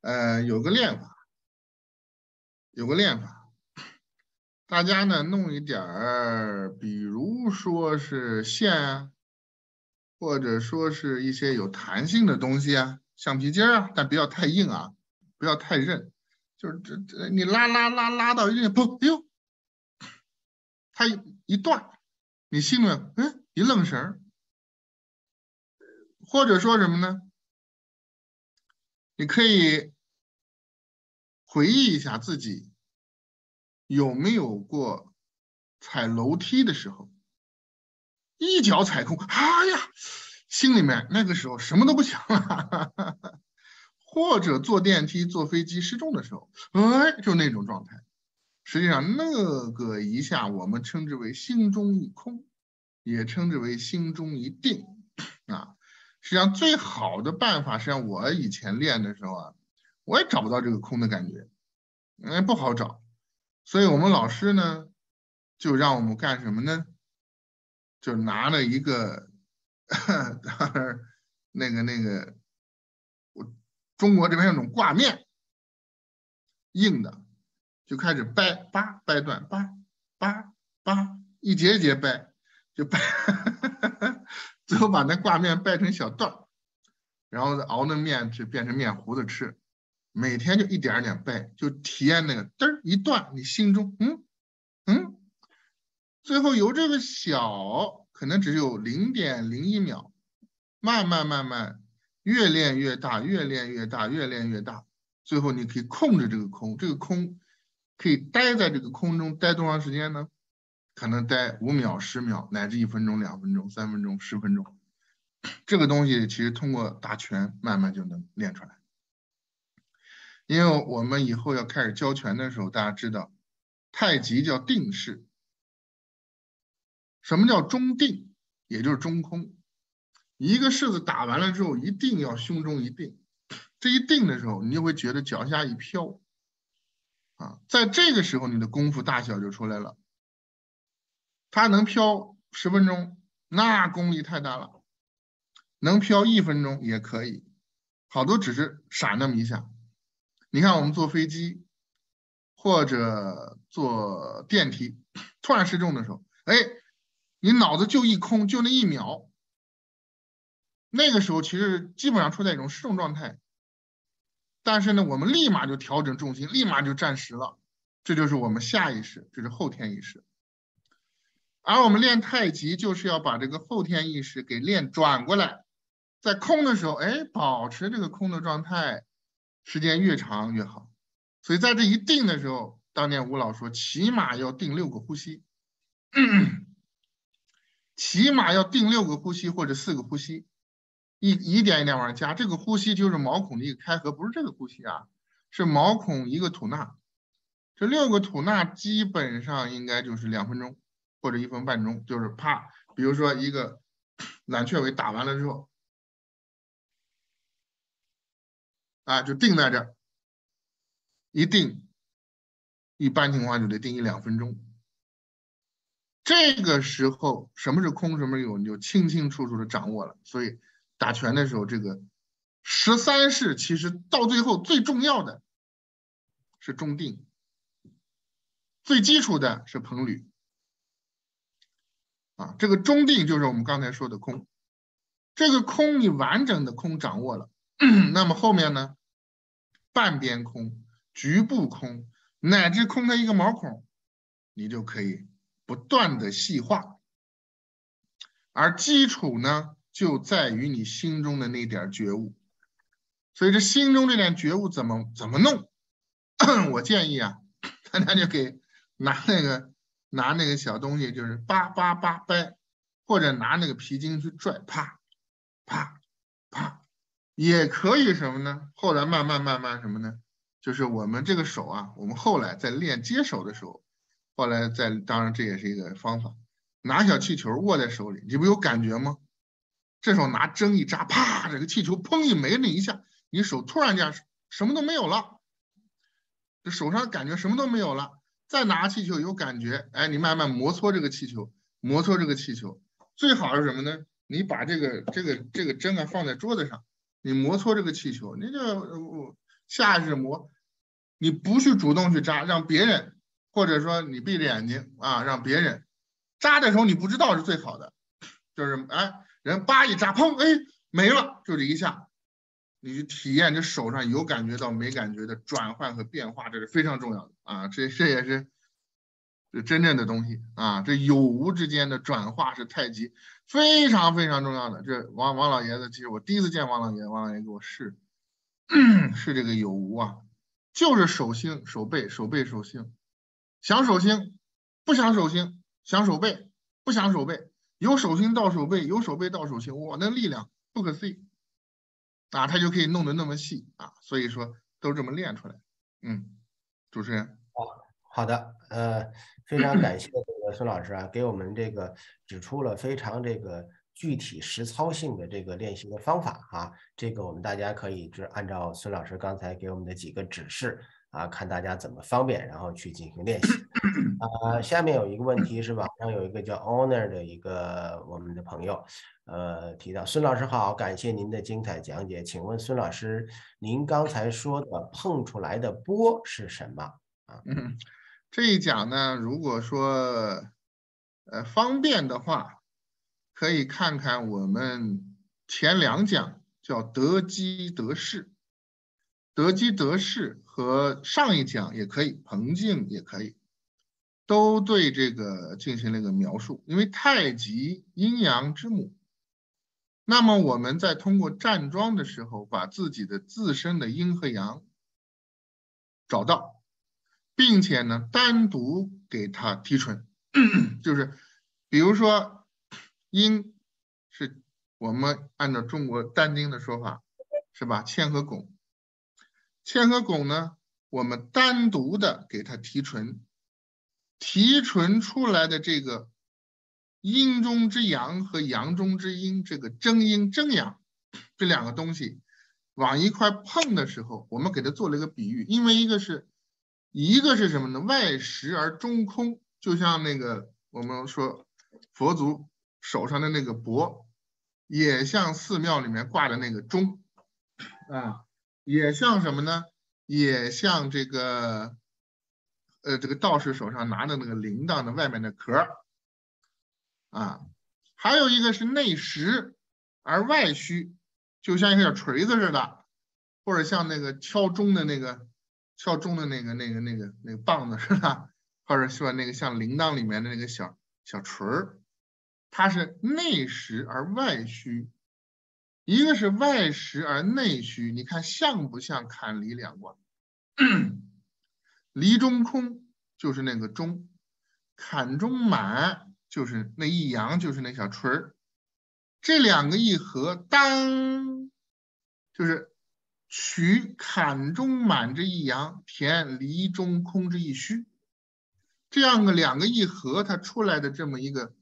呃，有个练法，有个练法，大家呢弄一点儿，比如说是线啊，或者说是一些有弹性的东西啊，橡皮筋啊，但不要太硬啊，不要太韧，就是这这你拉拉拉拉到一定砰，哎呦，它一断，你心里嗯一愣神儿，或者说什么呢？你可以回忆一下自己有没有过踩楼梯的时候，一脚踩空，哎呀，心里面那个时候什么都不想了，或者坐电梯、坐飞机失重的时候，哎，就那种状态。实际上，那个一下我们称之为心中一空，也称之为心中一定啊。实际上，最好的办法，实际上我以前练的时候啊，我也找不到这个空的感觉，嗯，不好找。所以我们老师呢，就让我们干什么呢？就拿了一个，<laughs> 当然那个那个，我中国这边有种挂面，硬的，就开始掰扒掰断扒扒扒，一节一节掰，就掰。<laughs> 最后把那挂面掰成小段儿，然后熬那面就变成面糊子吃。每天就一点点掰，就体验那个嘚儿一断，你心中嗯嗯，最后由这个小可能只有零点零一秒，慢慢慢慢越练越大，越练越大，越练越大。最后你可以控制这个空，这个空可以待在这个空中待多长时间呢？可能待五秒、十秒，乃至一分钟、两分钟、三分钟、十分钟，这个东西其实通过打拳慢慢就能练出来。因为我们以后要开始教拳的时候，大家知道，太极叫定式。什么叫中定？也就是中空。一个式子打完了之后，一定要胸中一定。这一定的时候，你就会觉得脚下一飘，啊，在这个时候你的功夫大小就出来了。它能飘十分钟，那功力太大了；能飘一分钟也可以，好多只是闪那么一下。你看我们坐飞机或者坐电梯，突然失重的时候，哎，你脑子就一空，就那一秒，那个时候其实基本上处在一种失重状态。但是呢，我们立马就调整重心，立马就站实了，这就是我们下意识，这是后天意识。而我们练太极就是要把这个后天意识给练转过来，在空的时候，哎，保持这个空的状态，时间越长越好。所以在这一定的时候，当年吴老说，起码要定六个呼吸，起码要定六个呼吸或者四个呼吸，一一点一点往上加。这个呼吸就是毛孔的一个开合，不是这个呼吸啊，是毛孔一个吐纳。这六个吐纳基本上应该就是两分钟。或者一分半钟，就是啪，比如说一个 <clears throat> 揽雀尾打完了之后，啊，就定在这儿，一定，一般情况就得定一两分钟。这个时候，什么是空，什么是有，你就清清楚楚的掌握了。所以打拳的时候，这个十三式其实到最后最重要的是中定，最基础的是彭捋。啊，这个中定就是我们刚才说的空，这个空你完整的空掌握了，<clears throat> 那么后面呢，半边空、局部空，乃至空它一个毛孔，你就可以不断的细化。而基础呢，就在于你心中的那点觉悟。所以这心中这点觉悟怎么怎么弄？<clears throat> 我建议啊，<clears throat> 大家就给拿那个。拿那个小东西，就是叭叭叭掰，或者拿那个皮筋去拽，啪，啪，啪，也可以什么呢？后来慢慢慢慢什么呢？就是我们这个手啊，我们后来在练接手的时候，后来在当然这也是一个方法，拿小气球握在手里，你不有感觉吗？这时候拿针一扎，啪，这个气球砰一没了一下，你手突然间什么都没有了，这手上感觉什么都没有了。再拿气球有感觉，哎，你慢慢摩搓这个气球，摩搓这个气球，最好是什么呢？你把这个这个这个针啊放在桌子上，你摩搓这个气球，你就下意识摩，你不去主动去扎，让别人，或者说你闭着眼睛啊，让别人扎的时候你不知道是最好的，就是哎人叭一扎，砰，哎没了，就这一下，你去体验这手上有感觉到没感觉的转换和变化，这是非常重要的啊，这这也是是真正的东西啊，这有无之间的转化是太极非常非常重要的。这王王老爷子，其实我第一次见王老爷子，王老爷给我试，<clears throat> 是这个有无啊，就是手心、手背、手背、手心，想手心，不想手心，想手背，不想手背，由手心到手背，由手背到手心，哇，那力量不可思议啊！他就可以弄得那么细啊，所以说都这么练出来。嗯，主持人，好好的，呃，非常感谢这个孙老师啊，给我们这个指出了非常这个具体实操性的这个练习的方法啊，这个我们大家可以就按照孙老师刚才给我们的几个指示啊，看大家怎么方便，然后去进行练习。<clears throat> 啊，下面有一个问题是网上有一个叫 Honor 的一个我们的朋友，呃，提到孙老师好，感谢您的精彩讲解，请问孙老师，您刚才说的碰出来的波是什么？嗯，这一讲呢，如果说呃方便的话，可以看看我们前两讲叫得机得势，得机得势和上一讲也可以，彭静也可以，都对这个进行了一个描述。因为太极阴阳之母，那么我们在通过站桩的时候，把自己的自身的阴和阳找到。并且呢，单独给它提纯，<coughs> 就是比如说阴是我们按照中国单丁的说法，是吧？铅和拱，乾和拱呢，我们单独的给它提纯，提纯出来的这个阴中之阳和阳中之阴，这个真阴真阳这两个东西往一块碰的时候，我们给它做了一个比喻，因为一个是。一个是什么呢？外实而中空，就像那个我们说佛祖手上的那个钵，也像寺庙里面挂的那个钟，啊，也像什么呢？也像这个，呃，这个道士手上拿的那个铃铛的外面的壳，啊，还有一个是内实而外虚，就像一个小锤子似的，或者像那个敲钟的那个。敲钟的那个、那个、那个、那个棒子似的？或者说那个像铃铛里面的那个小小锤儿，它是内实而外虚，一个是外实而内虚。你看像不像坎离两卦？<clears throat> 离中空就是那个中，坎中满就是那一阳，就是那小锤儿。这两个一合，当就是。取坎中满之一阳，填离中空之一虚，这样的两个一合，它出来的这么一个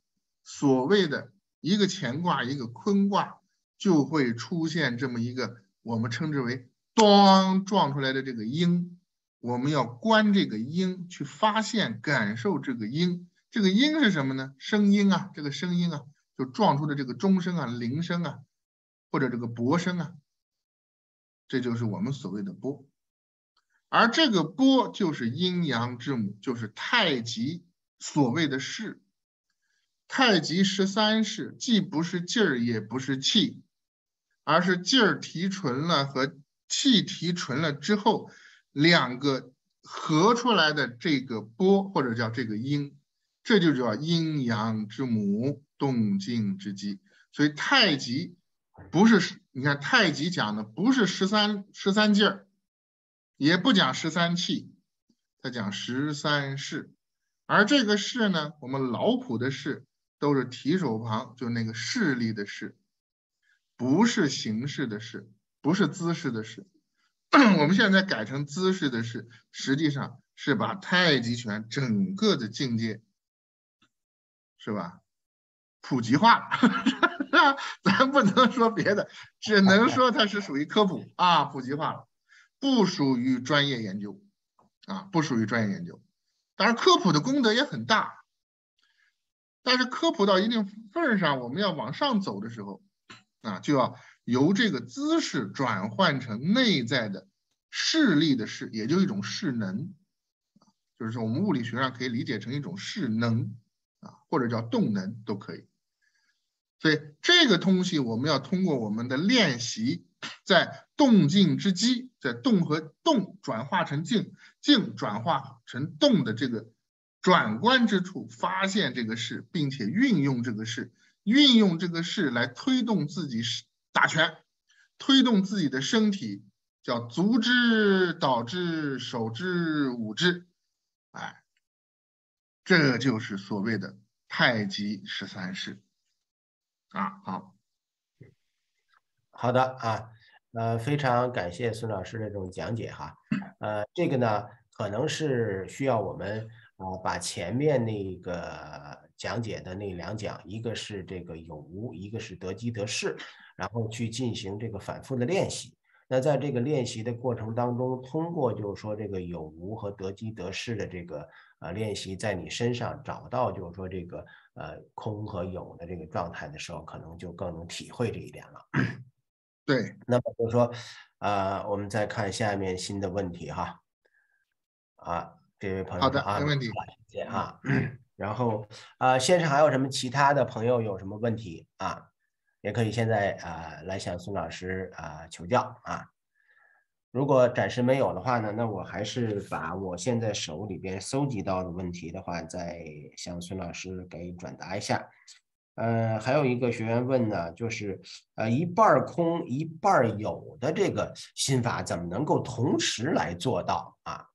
所谓的一个乾卦，一个坤卦，就会出现这么一个我们称之为“当”撞出来的这个音。我们要观这个音，去发现、感受这个音。这个音是什么呢？声音啊，这个声音啊，就撞出的这个钟声啊、铃声啊，或者这个钹声啊。这就是我们所谓的波，而这个波就是阴阳之母，就是太极所谓的势。太极十三式既不是劲儿，也不是气，而是劲儿提纯了和气提纯了之后，两个合出来的这个波，或者叫这个阴，这就叫阴阳之母，动静之机。所以太极。不是，你看太极讲的不是十三十三劲儿，也不讲十三气，他讲十三式。而这个势呢，我们老谱的势都是提手旁，就那个势力的势，不是形式的事，不是姿势的事。<clears throat> 我们现在改成姿势的事，实际上是把太极拳整个的境界，是吧？普及化了。<laughs> 咱不能说别的，只能说它是属于科普啊，普及化了，不属于专业研究啊，不属于专业研究。当然科普的功德也很大，但是科普到一定份儿上，我们要往上走的时候，啊，就要由这个姿势转换成内在的势力的势，也就一种势能，就是说我们物理学上可以理解成一种势能，啊，或者叫动能都可以。所以这个东西我们要通过我们的练习，在动静之机，在动和动转化成静，静转化成动的这个转关之处，发现这个势，并且运用这个势，运用这个势来推动自己打拳，推动自己的身体，叫足之导之手之舞之，哎，这就是所谓的太极十三式。啊，好，好的啊，呃，非常感谢孙老师的这种讲解哈，呃，这个呢可能是需要我们啊把前面那个讲解的那两讲，一个是这个有无，一个是得机得势，然后去进行这个反复的练习。那在这个练习的过程当中，通过就是说这个有无和得机得势的这个呃练习，在你身上找到就是说这个。呃，空和有的这个状态的时候，可能就更能体会这一点了。对，那么就是说，呃，我们再看下面新的问题哈。啊，这位朋友，好的，没问题，谢谢啊。然后，呃，线上还有什么其他的朋友有什么问题啊？也可以现在啊来向孙老师啊求教啊。如果暂时没有的话呢，那我还是把我现在手里边搜集到的问题的话，再向孙老师给转达一下。呃，还有一个学员问呢，就是呃一半空一半有的这个心法怎么能够同时来做到啊？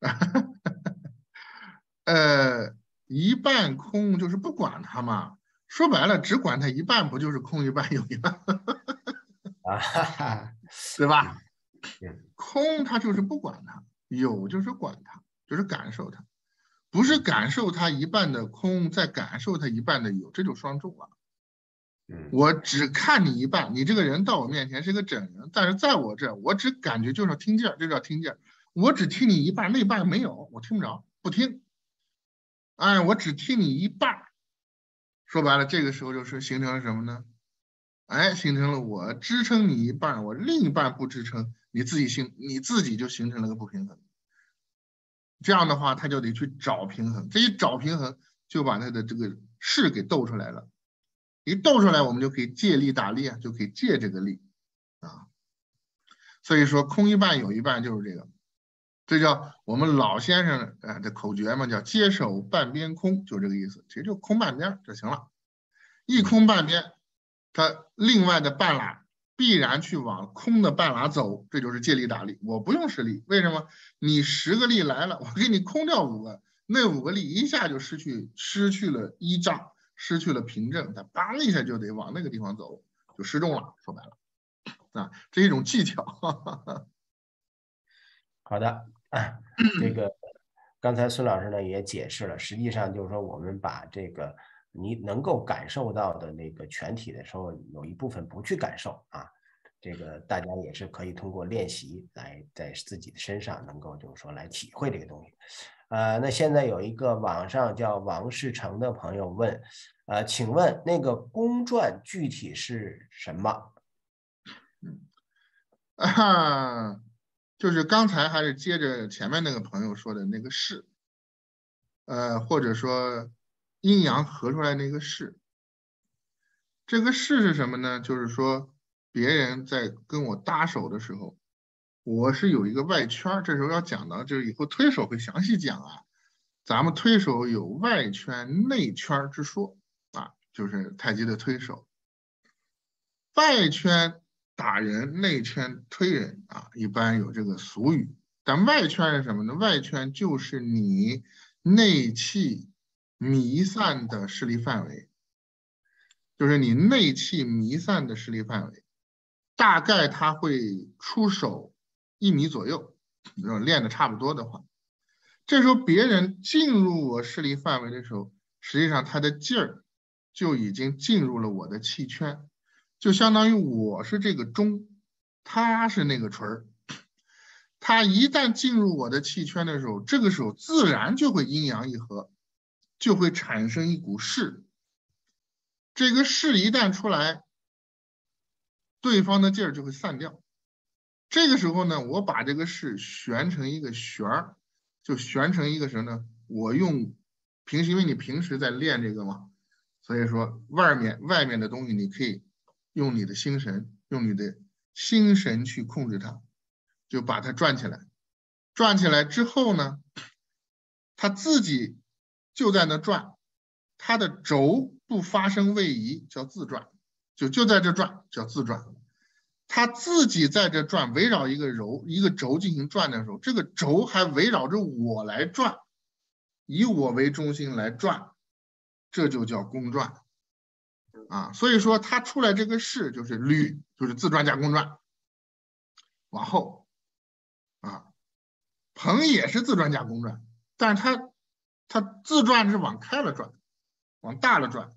<laughs> 呃，一半空就是不管它嘛，说白了只管它一半，不就是空一半有一半？<laughs> 对吧？空它就是不管它，有就是管它，就是感受它，不是感受它一半的空，再感受它一半的有，这就双重了。我只看你一半，你这个人到我面前是个整人，但是在我这，我只感觉就是听劲儿，这叫听劲儿。我只听你一半，那半没有，我听不着，不听。哎，我只听你一半，说白了，这个时候就是形成了什么呢？哎，形成了我支撑你一半，我另一半不支撑。你自己形你自己就形成了个不平衡，这样的话他就得去找平衡，这一找平衡就把他的这个势给斗出来了，一斗出来我们就可以借力打力啊，就可以借这个力啊，所以说空一半有一半就是这个，这叫我们老先生啊的口诀嘛，叫接手半边空，就这个意思，其实就空半边就行了，一空半边，它另外的半拉。必然去往空的半拉走，这就是借力打力。我不用使力，为什么？你十个力来了，我给你空掉五个，那五个力一下就失去，失去了依仗，失去了凭证，它梆一下就得往那个地方走，就失重了。说白了，啊，这一种技巧。<laughs> 好的，这个刚才孙老师呢也解释了，实际上就是说我们把这个。你能够感受到的那个全体的时候，有一部分不去感受啊，这个大家也是可以通过练习来在自己的身上能够就是说来体会这个东西。呃，那现在有一个网上叫王世成的朋友问，呃，请问那个公转具体是什么？啊，<laughs> 就是刚才还是接着前面那个朋友说的那个是，呃，或者说。阴阳合出来那个势，这个势是什么呢？就是说，别人在跟我搭手的时候，我是有一个外圈。这时候要讲到，就是以后推手会详细讲啊。咱们推手有外圈、内圈之说啊，就是太极的推手。外圈打人，内圈推人啊，一般有这个俗语。但外圈是什么呢？外圈就是你内气。弥散的势力范围，就是你内气弥散的势力范围，大概他会出手一米左右。如果练的差不多的话，这时候别人进入我势力范围的时候，实际上他的劲儿就已经进入了我的气圈，就相当于我是这个钟，他是那个锤儿。它一旦进入我的气圈的时候，这个时候自然就会阴阳一合，就会产生一股势。这个势一旦出来，对方的劲儿就会散掉。这个时候呢，我把这个势旋成一个旋儿，就旋成一个什么呢？我用平时，因为你平时在练这个嘛，所以说外面外面的东西你可以用你的心神，用你的心神去控制它，就把它转起来。转起来之后呢，它自己就在那转，它的轴不发生位移，叫自转，就就在这转，叫自转。它自己在这转，围绕一个轴一个轴进行转的时候，这个轴还围绕着我来转，以我为中心来转，这就叫公转啊。所以说它出来这个势就是铝，就是自转加公转，往后啊，硼也是自转加公转，但是它它自转是往开了转，往大了转，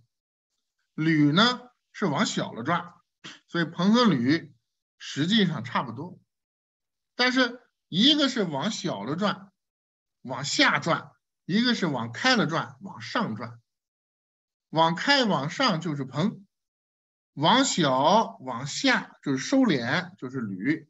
铝呢是往小了转，所以硼和铝。实际上差不多，但是一个是往小了转，往下转；一个是往开了转，往上转。往开往上就是膨，往小往下就是收敛，就是捋。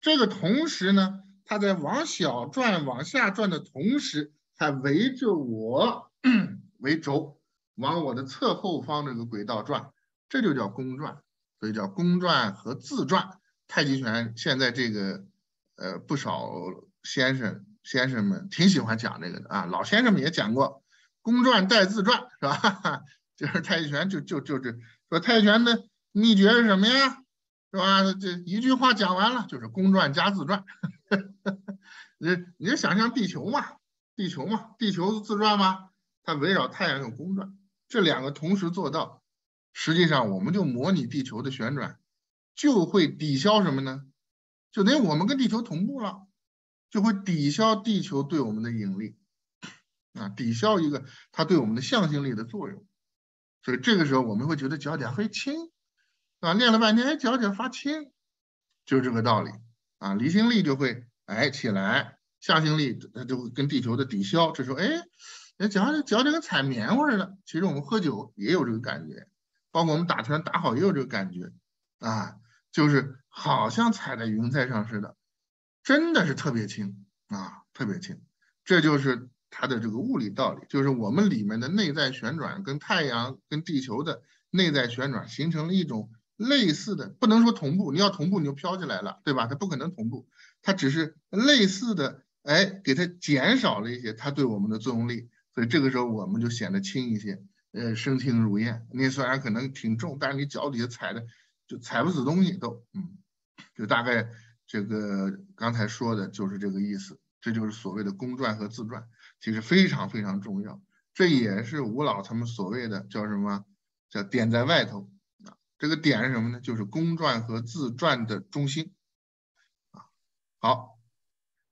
这个同时呢，它在往小转、往下转的同时，还围着我 <clears throat> 为轴，往我的侧后方这个轨道转，这就叫公转，所以叫公转和自转。太极拳现在这个，呃，不少先生先生们挺喜欢讲这个的啊，老先生们也讲过，公转带自转是吧？就是太极拳就就就是说太极拳的秘诀是什么呀？是吧？这一句话讲完了，就是公转加自转。<laughs> 你你就想象地球嘛，地球嘛，地球自转吗？它围绕太阳有公转，这两个同时做到，实际上我们就模拟地球的旋转。就会抵消什么呢？就等于我们跟地球同步了，就会抵消地球对我们的引力啊，抵消一个它对我们的向心力的作用。所以这个时候我们会觉得脚底会轻啊，练了半天哎脚底发轻，就是这个道理啊，离心力就会哎起来，向心力它就会跟地球的抵消。这时候哎，脚脚底跟踩棉花似的。其实我们喝酒也有这个感觉，包括我们打拳打好也有这个感觉啊。就是好像踩在云彩上似的，真的是特别轻啊，特别轻。这就是它的这个物理道理，就是我们里面的内在旋转跟太阳跟地球的内在旋转形成了一种类似的，不能说同步，你要同步你就飘起来了，对吧？它不可能同步，它只是类似的，哎，给它减少了一些它对我们的作用力，所以这个时候我们就显得轻一些，呃，身轻如燕。你虽然可能挺重，但是你脚底下踩的。就踩不死东西都，嗯，就大概这个刚才说的就是这个意思，这就是所谓的公转和自转，其实非常非常重要。这也是吴老他们所谓的叫什么？叫点在外头啊。这个点是什么呢？就是公转和自转的中心啊。好，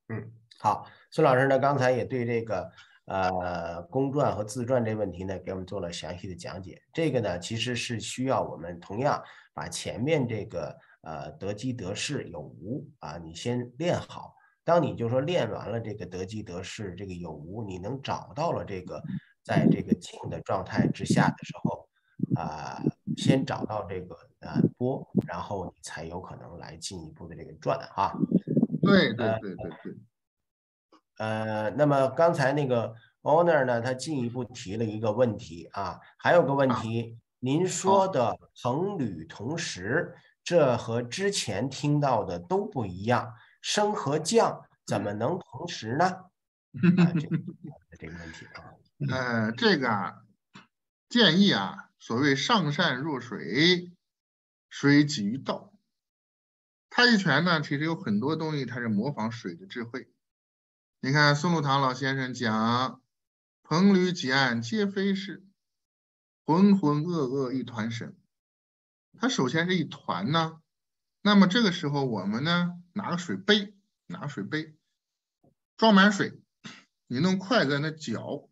嗯，好，孙老师呢，刚才也对这个。呃，公转和自转这问题呢，给我们做了详细的讲解。这个呢，其实是需要我们同样把前面这个呃得机得势有无啊，你先练好。当你就说练完了这个得机得势这个有无，你能找到了这个在这个静的状态之下的时候啊，先找到这个呃波，然后你才有可能来进一步的这个转哈。对对对对对。呃，那么刚才那个 owner 呢，他进一步提了一个问题啊，还有个问题，您说的横履同时，这和之前听到的都不一样，升和降怎么能同时呢？<laughs> 啊这个问题啊，呃，这个啊，建议啊，所谓上善若水，水给于道。太极拳呢，其实有很多东西，它是模仿水的智慧。你看孙禄堂老先生讲“彭吕几案皆非是，浑浑噩噩一团神”。它首先是一团呢，那么这个时候我们呢拿个水杯，拿个水杯装满水，你弄筷子那搅，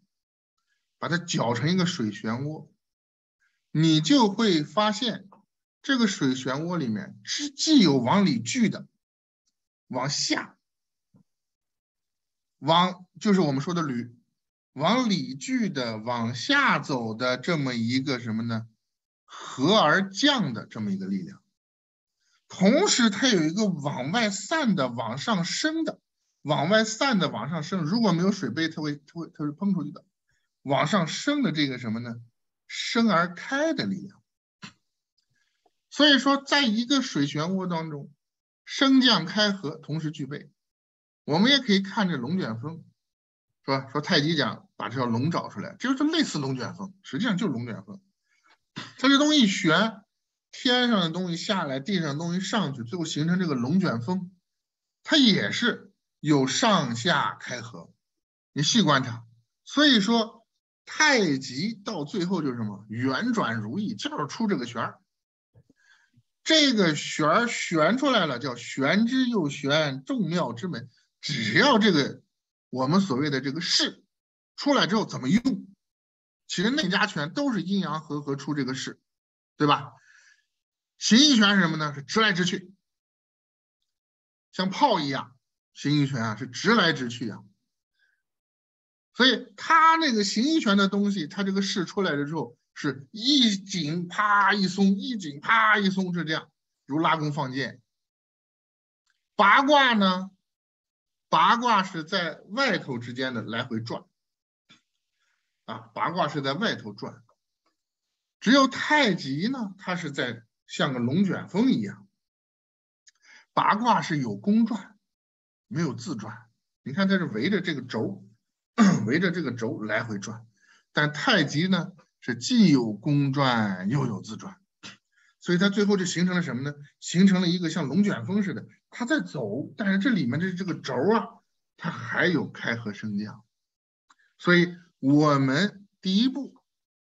把它搅成一个水漩涡，你就会发现这个水漩涡里面是既有往里聚的，往下。往就是我们说的履，往里聚的往下走的这么一个什么呢？和而降的这么一个力量，同时它有一个往外散的、往上升的、往外散的、往上升。如果没有水杯，它会它会它会喷出去的。往上升的这个什么呢？升而开的力量。所以说，在一个水漩涡当中，升降开合同时具备。我们也可以看这龙卷风，是吧？说太极讲把这条龙找出来，就是类似龙卷风，实际上就是龙卷风。它这东西旋，天上的东西下来，地上的东西上去，最后形成这个龙卷风，它也是有上下开合。你细观察，所以说太极到最后就是什么？圆转如意，就是出这个旋儿。这个旋儿旋出来了，叫玄之又玄，众妙之门。只要这个我们所谓的这个势出来之后，怎么用？其实内家拳都是阴阳和合出这个势，对吧？形意拳是什么呢？是直来直去，像炮一样。形意拳啊是直来直去啊。所以它那个形意拳的东西，它这个势出来了之后，是一紧啪一松，一紧啪一松，是这样，如拉弓放箭。八卦呢？八卦是在外头之间的来回转。啊，八卦是在外头转，只有太极呢，它是在像个龙卷风一样。八卦是有公转，没有自转。你看它是围着这个轴，<clears throat> 围着这个轴来回转，但太极呢是既有公转又有自转，所以它最后就形成了什么呢？形成了一个像龙卷风似的，它在走，但是这里面的这个轴啊，它还有开合升降，所以。我们第一步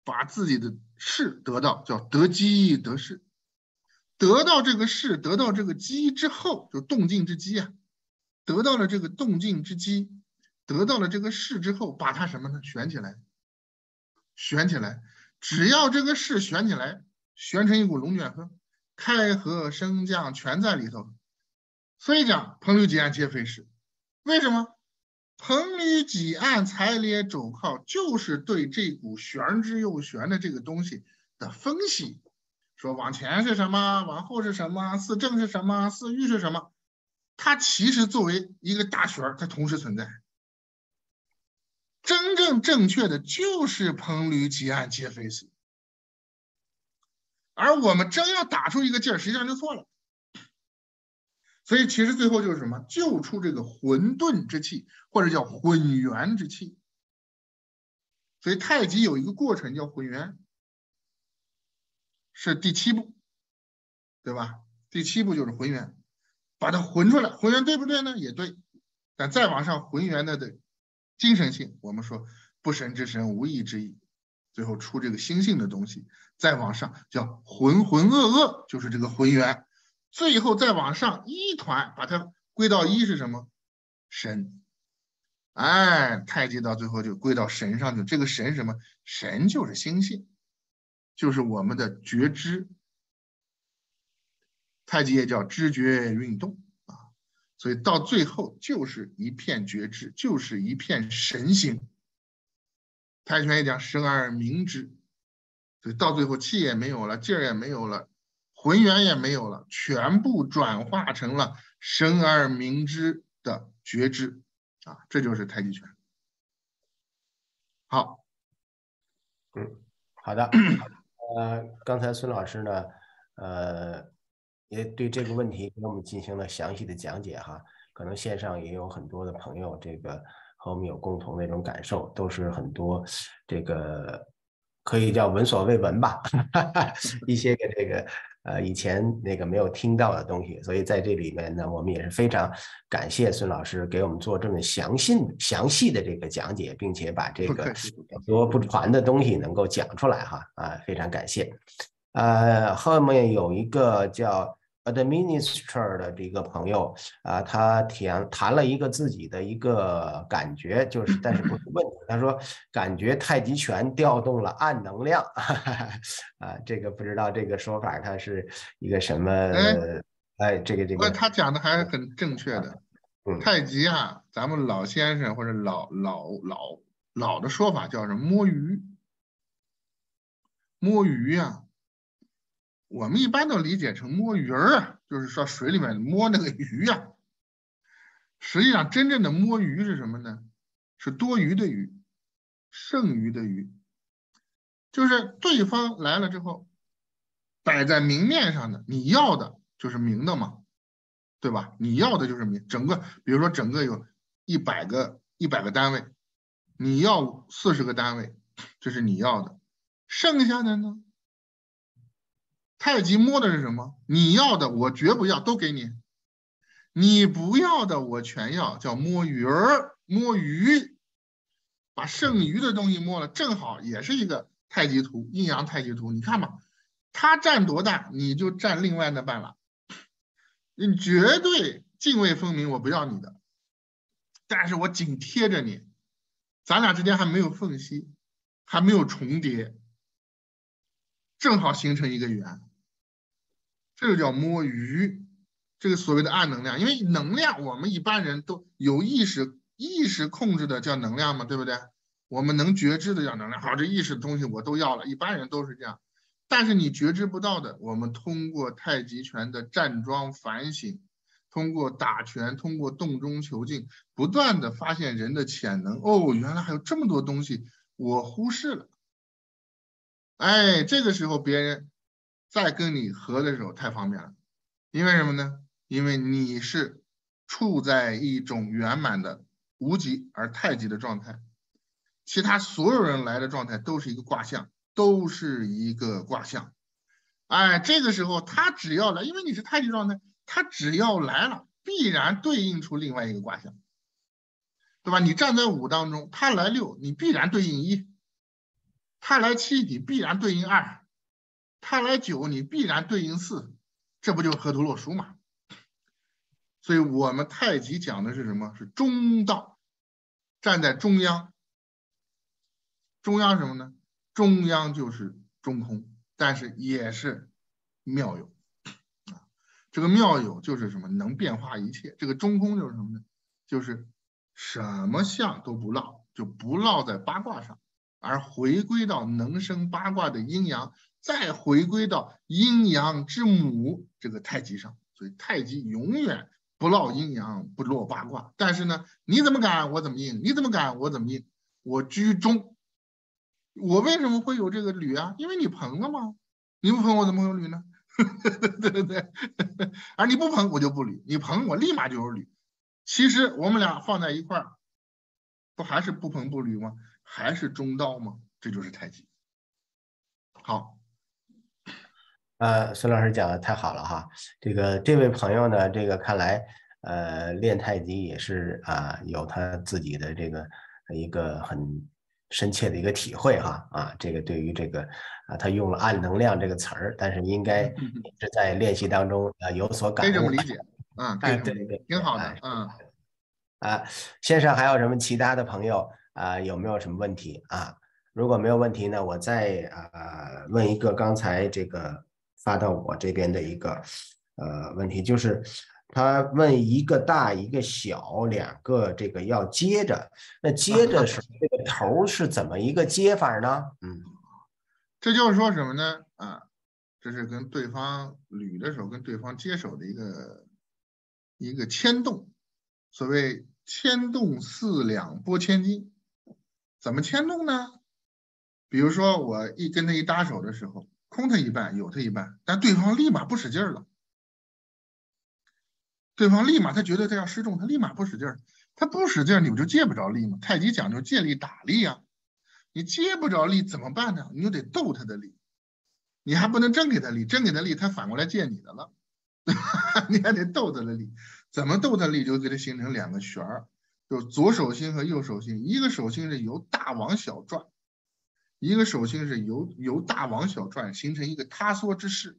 把自己的势得到，叫得机得势。得到这个势，得到这个机之后，就动静之机啊。得到了这个动静之机，得到了这个势之后，把它什么呢？悬起来，悬起来。只要这个势悬起来，悬成一股龙卷风，开合升降全在里头。所以讲，彭吕几案皆非是。为什么？彭吕几案才列肘靠，就是对这股玄之又玄的这个东西的分析，说往前是什么，往后是什么，四正是什么，四欲是什么，它其实作为一个大旋，它同时存在。真正正确的就是彭吕几案皆非死，而我们真要打出一个劲儿，实际上就错了。所以其实最后就是什么？救出这个混沌之气，或者叫混元之气。所以太极有一个过程叫混元，是第七步，对吧？第七步就是浑元，把它浑出来。浑元对不对呢？也对。但再往上浑元的的精神性，我们说不神之神，无意之意，最后出这个心性的东西。再往上叫浑浑噩噩，就是这个浑元。最后再往上一团，把它归到一是什么？神。哎，太极到最后就归到神上去。这个神什么？神就是心性，就是我们的觉知。太极也叫知觉运动啊，所以到最后就是一片觉知，就是一片神心。太极拳也讲生而明之，所以到最后气也没有了，劲儿也没有了。浑元也没有了，全部转化成了生而明之的觉知啊，这就是太极拳。好，嗯，好的，<clears throat> 呃，刚才孙老师呢，呃，也对这个问题给我们进行了详细的讲解哈，可能线上也有很多的朋友，这个和我们有共同的一种感受，都是很多这个可以叫闻所未闻吧，<laughs> 一些个这个。呃，以前那个没有听到的东西，所以在这里面呢，我们也是非常感谢孙老师给我们做这么详细、详细的这个讲解，并且把这个很多不传的东西能够讲出来哈啊，非常感谢。呃，后面有一个叫。Administrator 的这个朋友啊，他谈谈了一个自己的一个感觉，就是但是不是问题。他说感觉太极拳调动了暗能量，<laughs> 啊，这个不知道这个说法它是一个什么？哎，这个这个，他讲的还是很正确的。嗯太极啊，咱们老先生或者老老老老的说法叫什么？摸鱼。摸鱼呀、我们一般都理解成摸鱼儿啊，就是说水里面摸那个鱼呀、实际上，真正的摸鱼是什么呢？是多余的余，剩余的余。就是对方来了之后，摆在明面上的，你要的就是明的嘛，对吧？你要的就是明，整个比如说整个有一百个一百个单位，你要四十个单位，这是你要的，剩下的呢？太极摸的是什么？你要的我绝不要，都给你；你不要的我全要，叫摸鱼儿，摸鱼，把剩余的东西摸了，正好也是一个太极图，阴阳太极图。你看吧，他占多大，你就占另外那半了，你绝对泾渭分明，我不要你的，但是我紧贴着你，咱俩之间还没有缝隙，还没有重叠，正好形成一个圆。这个叫摸鱼，这个所谓的暗能量，因为能量我们一般人都有意识意识控制的叫能量嘛，对不对？我们能觉知的叫能量。好，这意识的东西我都要了，一般人都是这样。但是你觉知不到的，我们通过太极拳的站桩反省，通过打拳，通过洞中求静，不断的发现人的潜能。哦，原来还有这么多东西我忽视了。哎，这个时候别人再跟你合的时候太方便了，因为什么呢？因为你是处在一种圆满的无极而太极的状态，其他所有人来的状态都是一个卦象，都是一个卦象。哎，这个时候他只要来，因为你是太极状态，他只要来了，必然对应出另外一个卦象，对吧？你站在五当中，他来六，你必然对应一；他来七，你必然对应二。他来九，你必然对应四，这不就河图洛书嘛？所以我们太极讲的是什么？是中道，站在中央。中央什么呢？中央就是中空，但是也是妙有啊。这个妙有就是什么？能变化一切。这个中空就是什么呢？就是什么相都不落，就不落在八卦上，而回归到能生八卦的阴阳。再回归到阴阳之母这个太极上，所以太极永远不落阴阳，不落八卦。但是呢，你怎么敢我怎么应，你怎么敢我怎么应，我居中。我为什么会有这个履啊？因为你捧了吗？你不捧我怎么会有履呢？<laughs> 对对对，而你不捧我就不履，你捧我立马就有履。其实我们俩放在一块儿，不还是不捧不履吗？还是中道吗？这就是太极。好。呃，孙老师讲的太好了哈，这个这位朋友呢，这个看来呃练太极也是啊有他自己的这个一个很深切的一个体会哈啊，这个对于这个啊他用了暗能量这个词儿，但是应该是在练习当中啊有所感悟。可以这么理解，嗯，哎对对对，挺好的哎，嗯。啊，线上还有什么其他的朋友啊？有没有什么问题啊？如果没有问题呢，我再啊问一个刚才这个。发到我这边的一个呃问题，就是他问一个大一个小两个这个要接着，那接着是这个头是怎么一个接法呢？嗯，这就是说什么呢？啊，这是跟对方捋的时候跟对方接手的一个一个牵动，所谓牵动四两拨千斤，怎么牵动呢？比如说我一跟他一搭手的时候。空他一半，有他一半，但对方立马不使劲了。对方立马他觉得他要失重，他立马不使劲，他不使劲，你不就借不着力吗？太极讲究借力打力呀，你借不着力怎么办呢？你就得斗他的力，你还不能真给他力，真给他力，他反过来借你的了，<laughs> 你还得斗他的力。怎么斗他力？就给他形成两个旋儿，就左手心和右手心，一个手心是由大往小转。一个手心是由由大往小转，形成一个塌缩之势；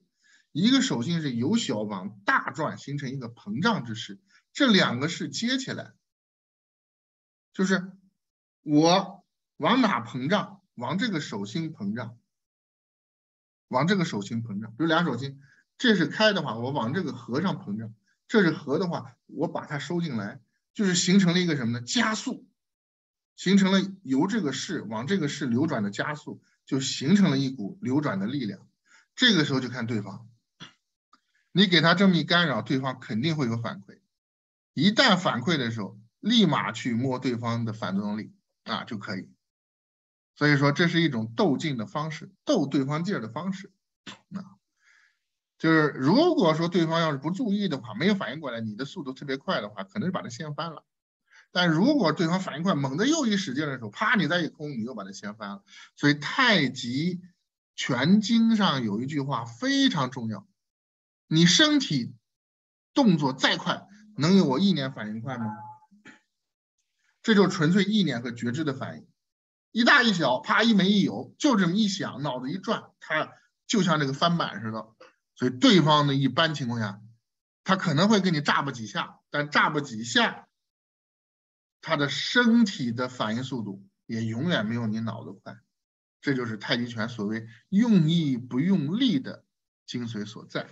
一个手心是由小往大转，形成一个膨胀之势。这两个是接起来，就是我往哪膨胀，往这个手心膨胀，往这个手心膨胀。比如俩手心，这是开的话，我往这个合上膨胀；这是合的话，我把它收进来。就是形成了一个什么呢？加速，形成了由这个势往这个势流转的加速，就形成了一股流转的力量。这个时候就看对方，你给他这么一干扰，对方肯定会有反馈。一旦反馈的时候，立马去摸对方的反作用力啊就可以。所以说，这是一种斗劲的方式，斗对方劲儿的方式啊。就是如果说对方要是不注意的话，没有反应过来，你的速度特别快的话，可能就把他掀翻了。但如果对方反应快，猛地又一使劲的时候，啪，你再一空，你又把他掀翻了。所以太极拳经上有一句话非常重要：你身体动作再快，能有我意念反应快吗？这就纯粹意念和觉知的反应，一大一小，啪，一没一有，就这么一想，脑子一转，它就像这个翻板似的。所以对方呢，一般情况下，他可能会给你炸吧几下，但炸吧几下，他的身体的反应速度也永远没有你脑子快。这就是太极拳所谓用意不用力的精髓所在。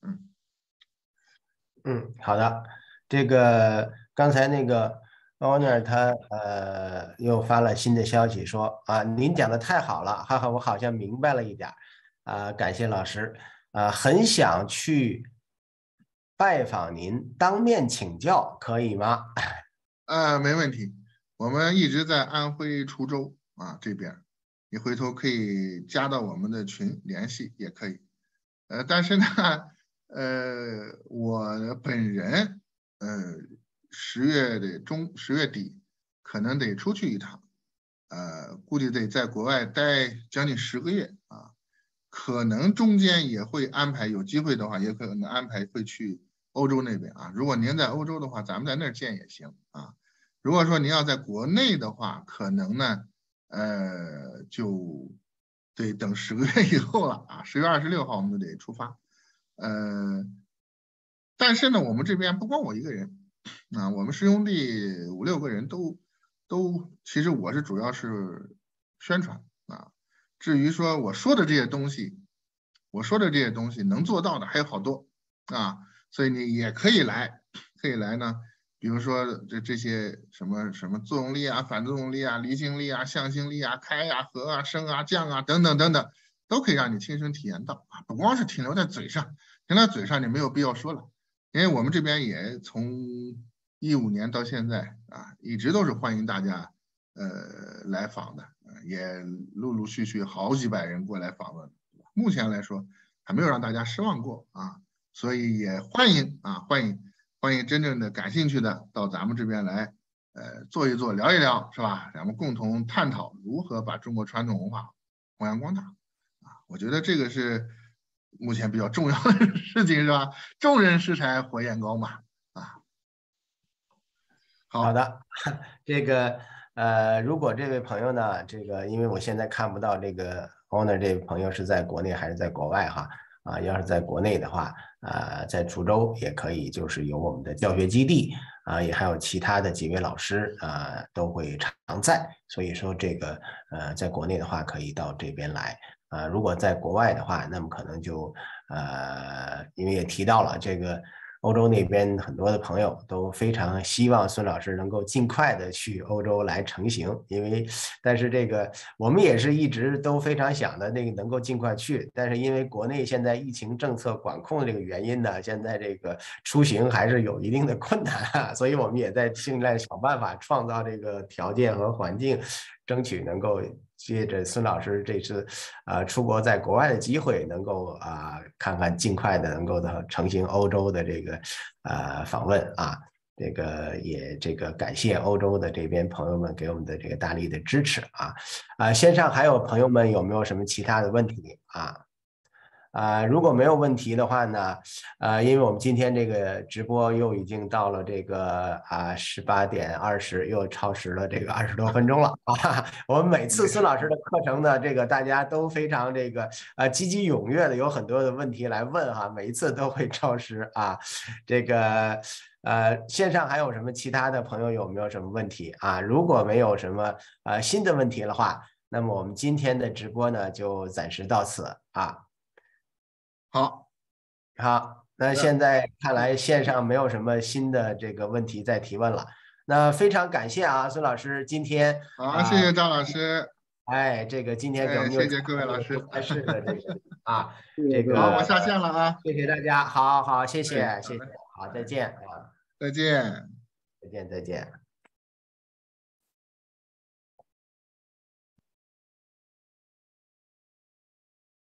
嗯嗯，好的。这个刚才那个 owner 他呃又发了新的消息说啊，您讲的太好了，哈哈，我好像明白了一点啊，感谢老师。啊，很想去拜访您，当面请教，可以吗？啊，没问题。我们一直在安徽滁州啊这边，你回头可以加到我们的群联系也可以。呃，但是呢，呃，我本人呃十月的中十月底可能得出去一趟，呃，估计得在国外待将近十个月啊。可能中间也会安排，有机会的话，也可能安排会去欧洲那边啊。如果您在欧洲的话，咱们在那儿见也行啊。如果说您要在国内的话，可能呢，呃，就得等十个月以后了啊。十月二十六号我们就得出发，呃，但是呢，我们这边不光我一个人啊，我们师兄弟五六个人都都，其实我是主要是宣传啊。至于说我说的这些东西，我说的这些东西能做到的还有好多啊，所以你也可以来，可以来呢。比如说这这些什么什么作用力啊、反作用力啊、离心力啊、向心力啊、开啊、合啊、升啊、降啊等等等等，都可以让你亲身体验到啊。不光是停留在嘴上，停在嘴上你没有必要说了，因为我们这边也从一五年到现在啊，一直都是欢迎大家呃来访的。也陆陆续续好几百人过来访问，目前来说还没有让大家失望过啊，所以也欢迎啊，欢迎欢迎真正的感兴趣的到咱们这边来，呃，坐一坐，聊一聊，是吧？咱们共同探讨如何把中国传统文化弘扬光大啊，我觉得这个是目前比较重要的事情，是吧？众人拾柴火焰高嘛，啊，好的，这个。呃，如果这位朋友呢，这个因为我现在看不到这个 owner 这位朋友是在国内还是在国外哈啊，要是在国内的话，啊，在滁州也可以，就是有我们的教学基地啊，也还有其他的几位老师啊，都会常在。所以说这个呃，在国内的话可以到这边来啊，如果在国外的话，那么可能就呃，因为也提到了这个。欧洲那边很多的朋友都非常希望孙老师能够尽快的去欧洲来成行，因为但是这个我们也是一直都非常想的那个能够尽快去，但是因为国内现在疫情政策管控这个原因呢，现在这个出行还是有一定的困难，所以我们也在尽量想办法创造这个条件和环境，争取能够。借着孙老师这次，啊，出国在国外的机会，能够啊，看看尽快的能够的成型欧洲的这个，呃，访问啊，这个也这个感谢欧洲的这边朋友们给我们的这个大力的支持啊，啊，线上还有朋友们有没有什么其他的问题啊？啊，如果没有问题的话呢，呃，因为我们今天这个直播又已经到了这个啊十八点二十，又超时了这个二十多分钟了啊。我们每次孙老师的课程呢，这个大家都非常这个呃积极踊跃的，有很多的问题来问哈，每一次都会超时啊。这个呃，线上还有什么其他的朋友有没有什么问题啊？如果没有什么呃新的问题的话，那么我们今天的直播呢就暂时到此啊。好，好。那现在看来线上没有什么新的这个问题再提问了。那非常感谢啊，孙老师今天好，谢谢张老师。哎，这个今天给我们谢谢各位老师。还是的这个 <laughs> 啊，这个好，我下线了啊。谢谢大家，好好谢谢谢谢，好再见啊，再见，再见再见。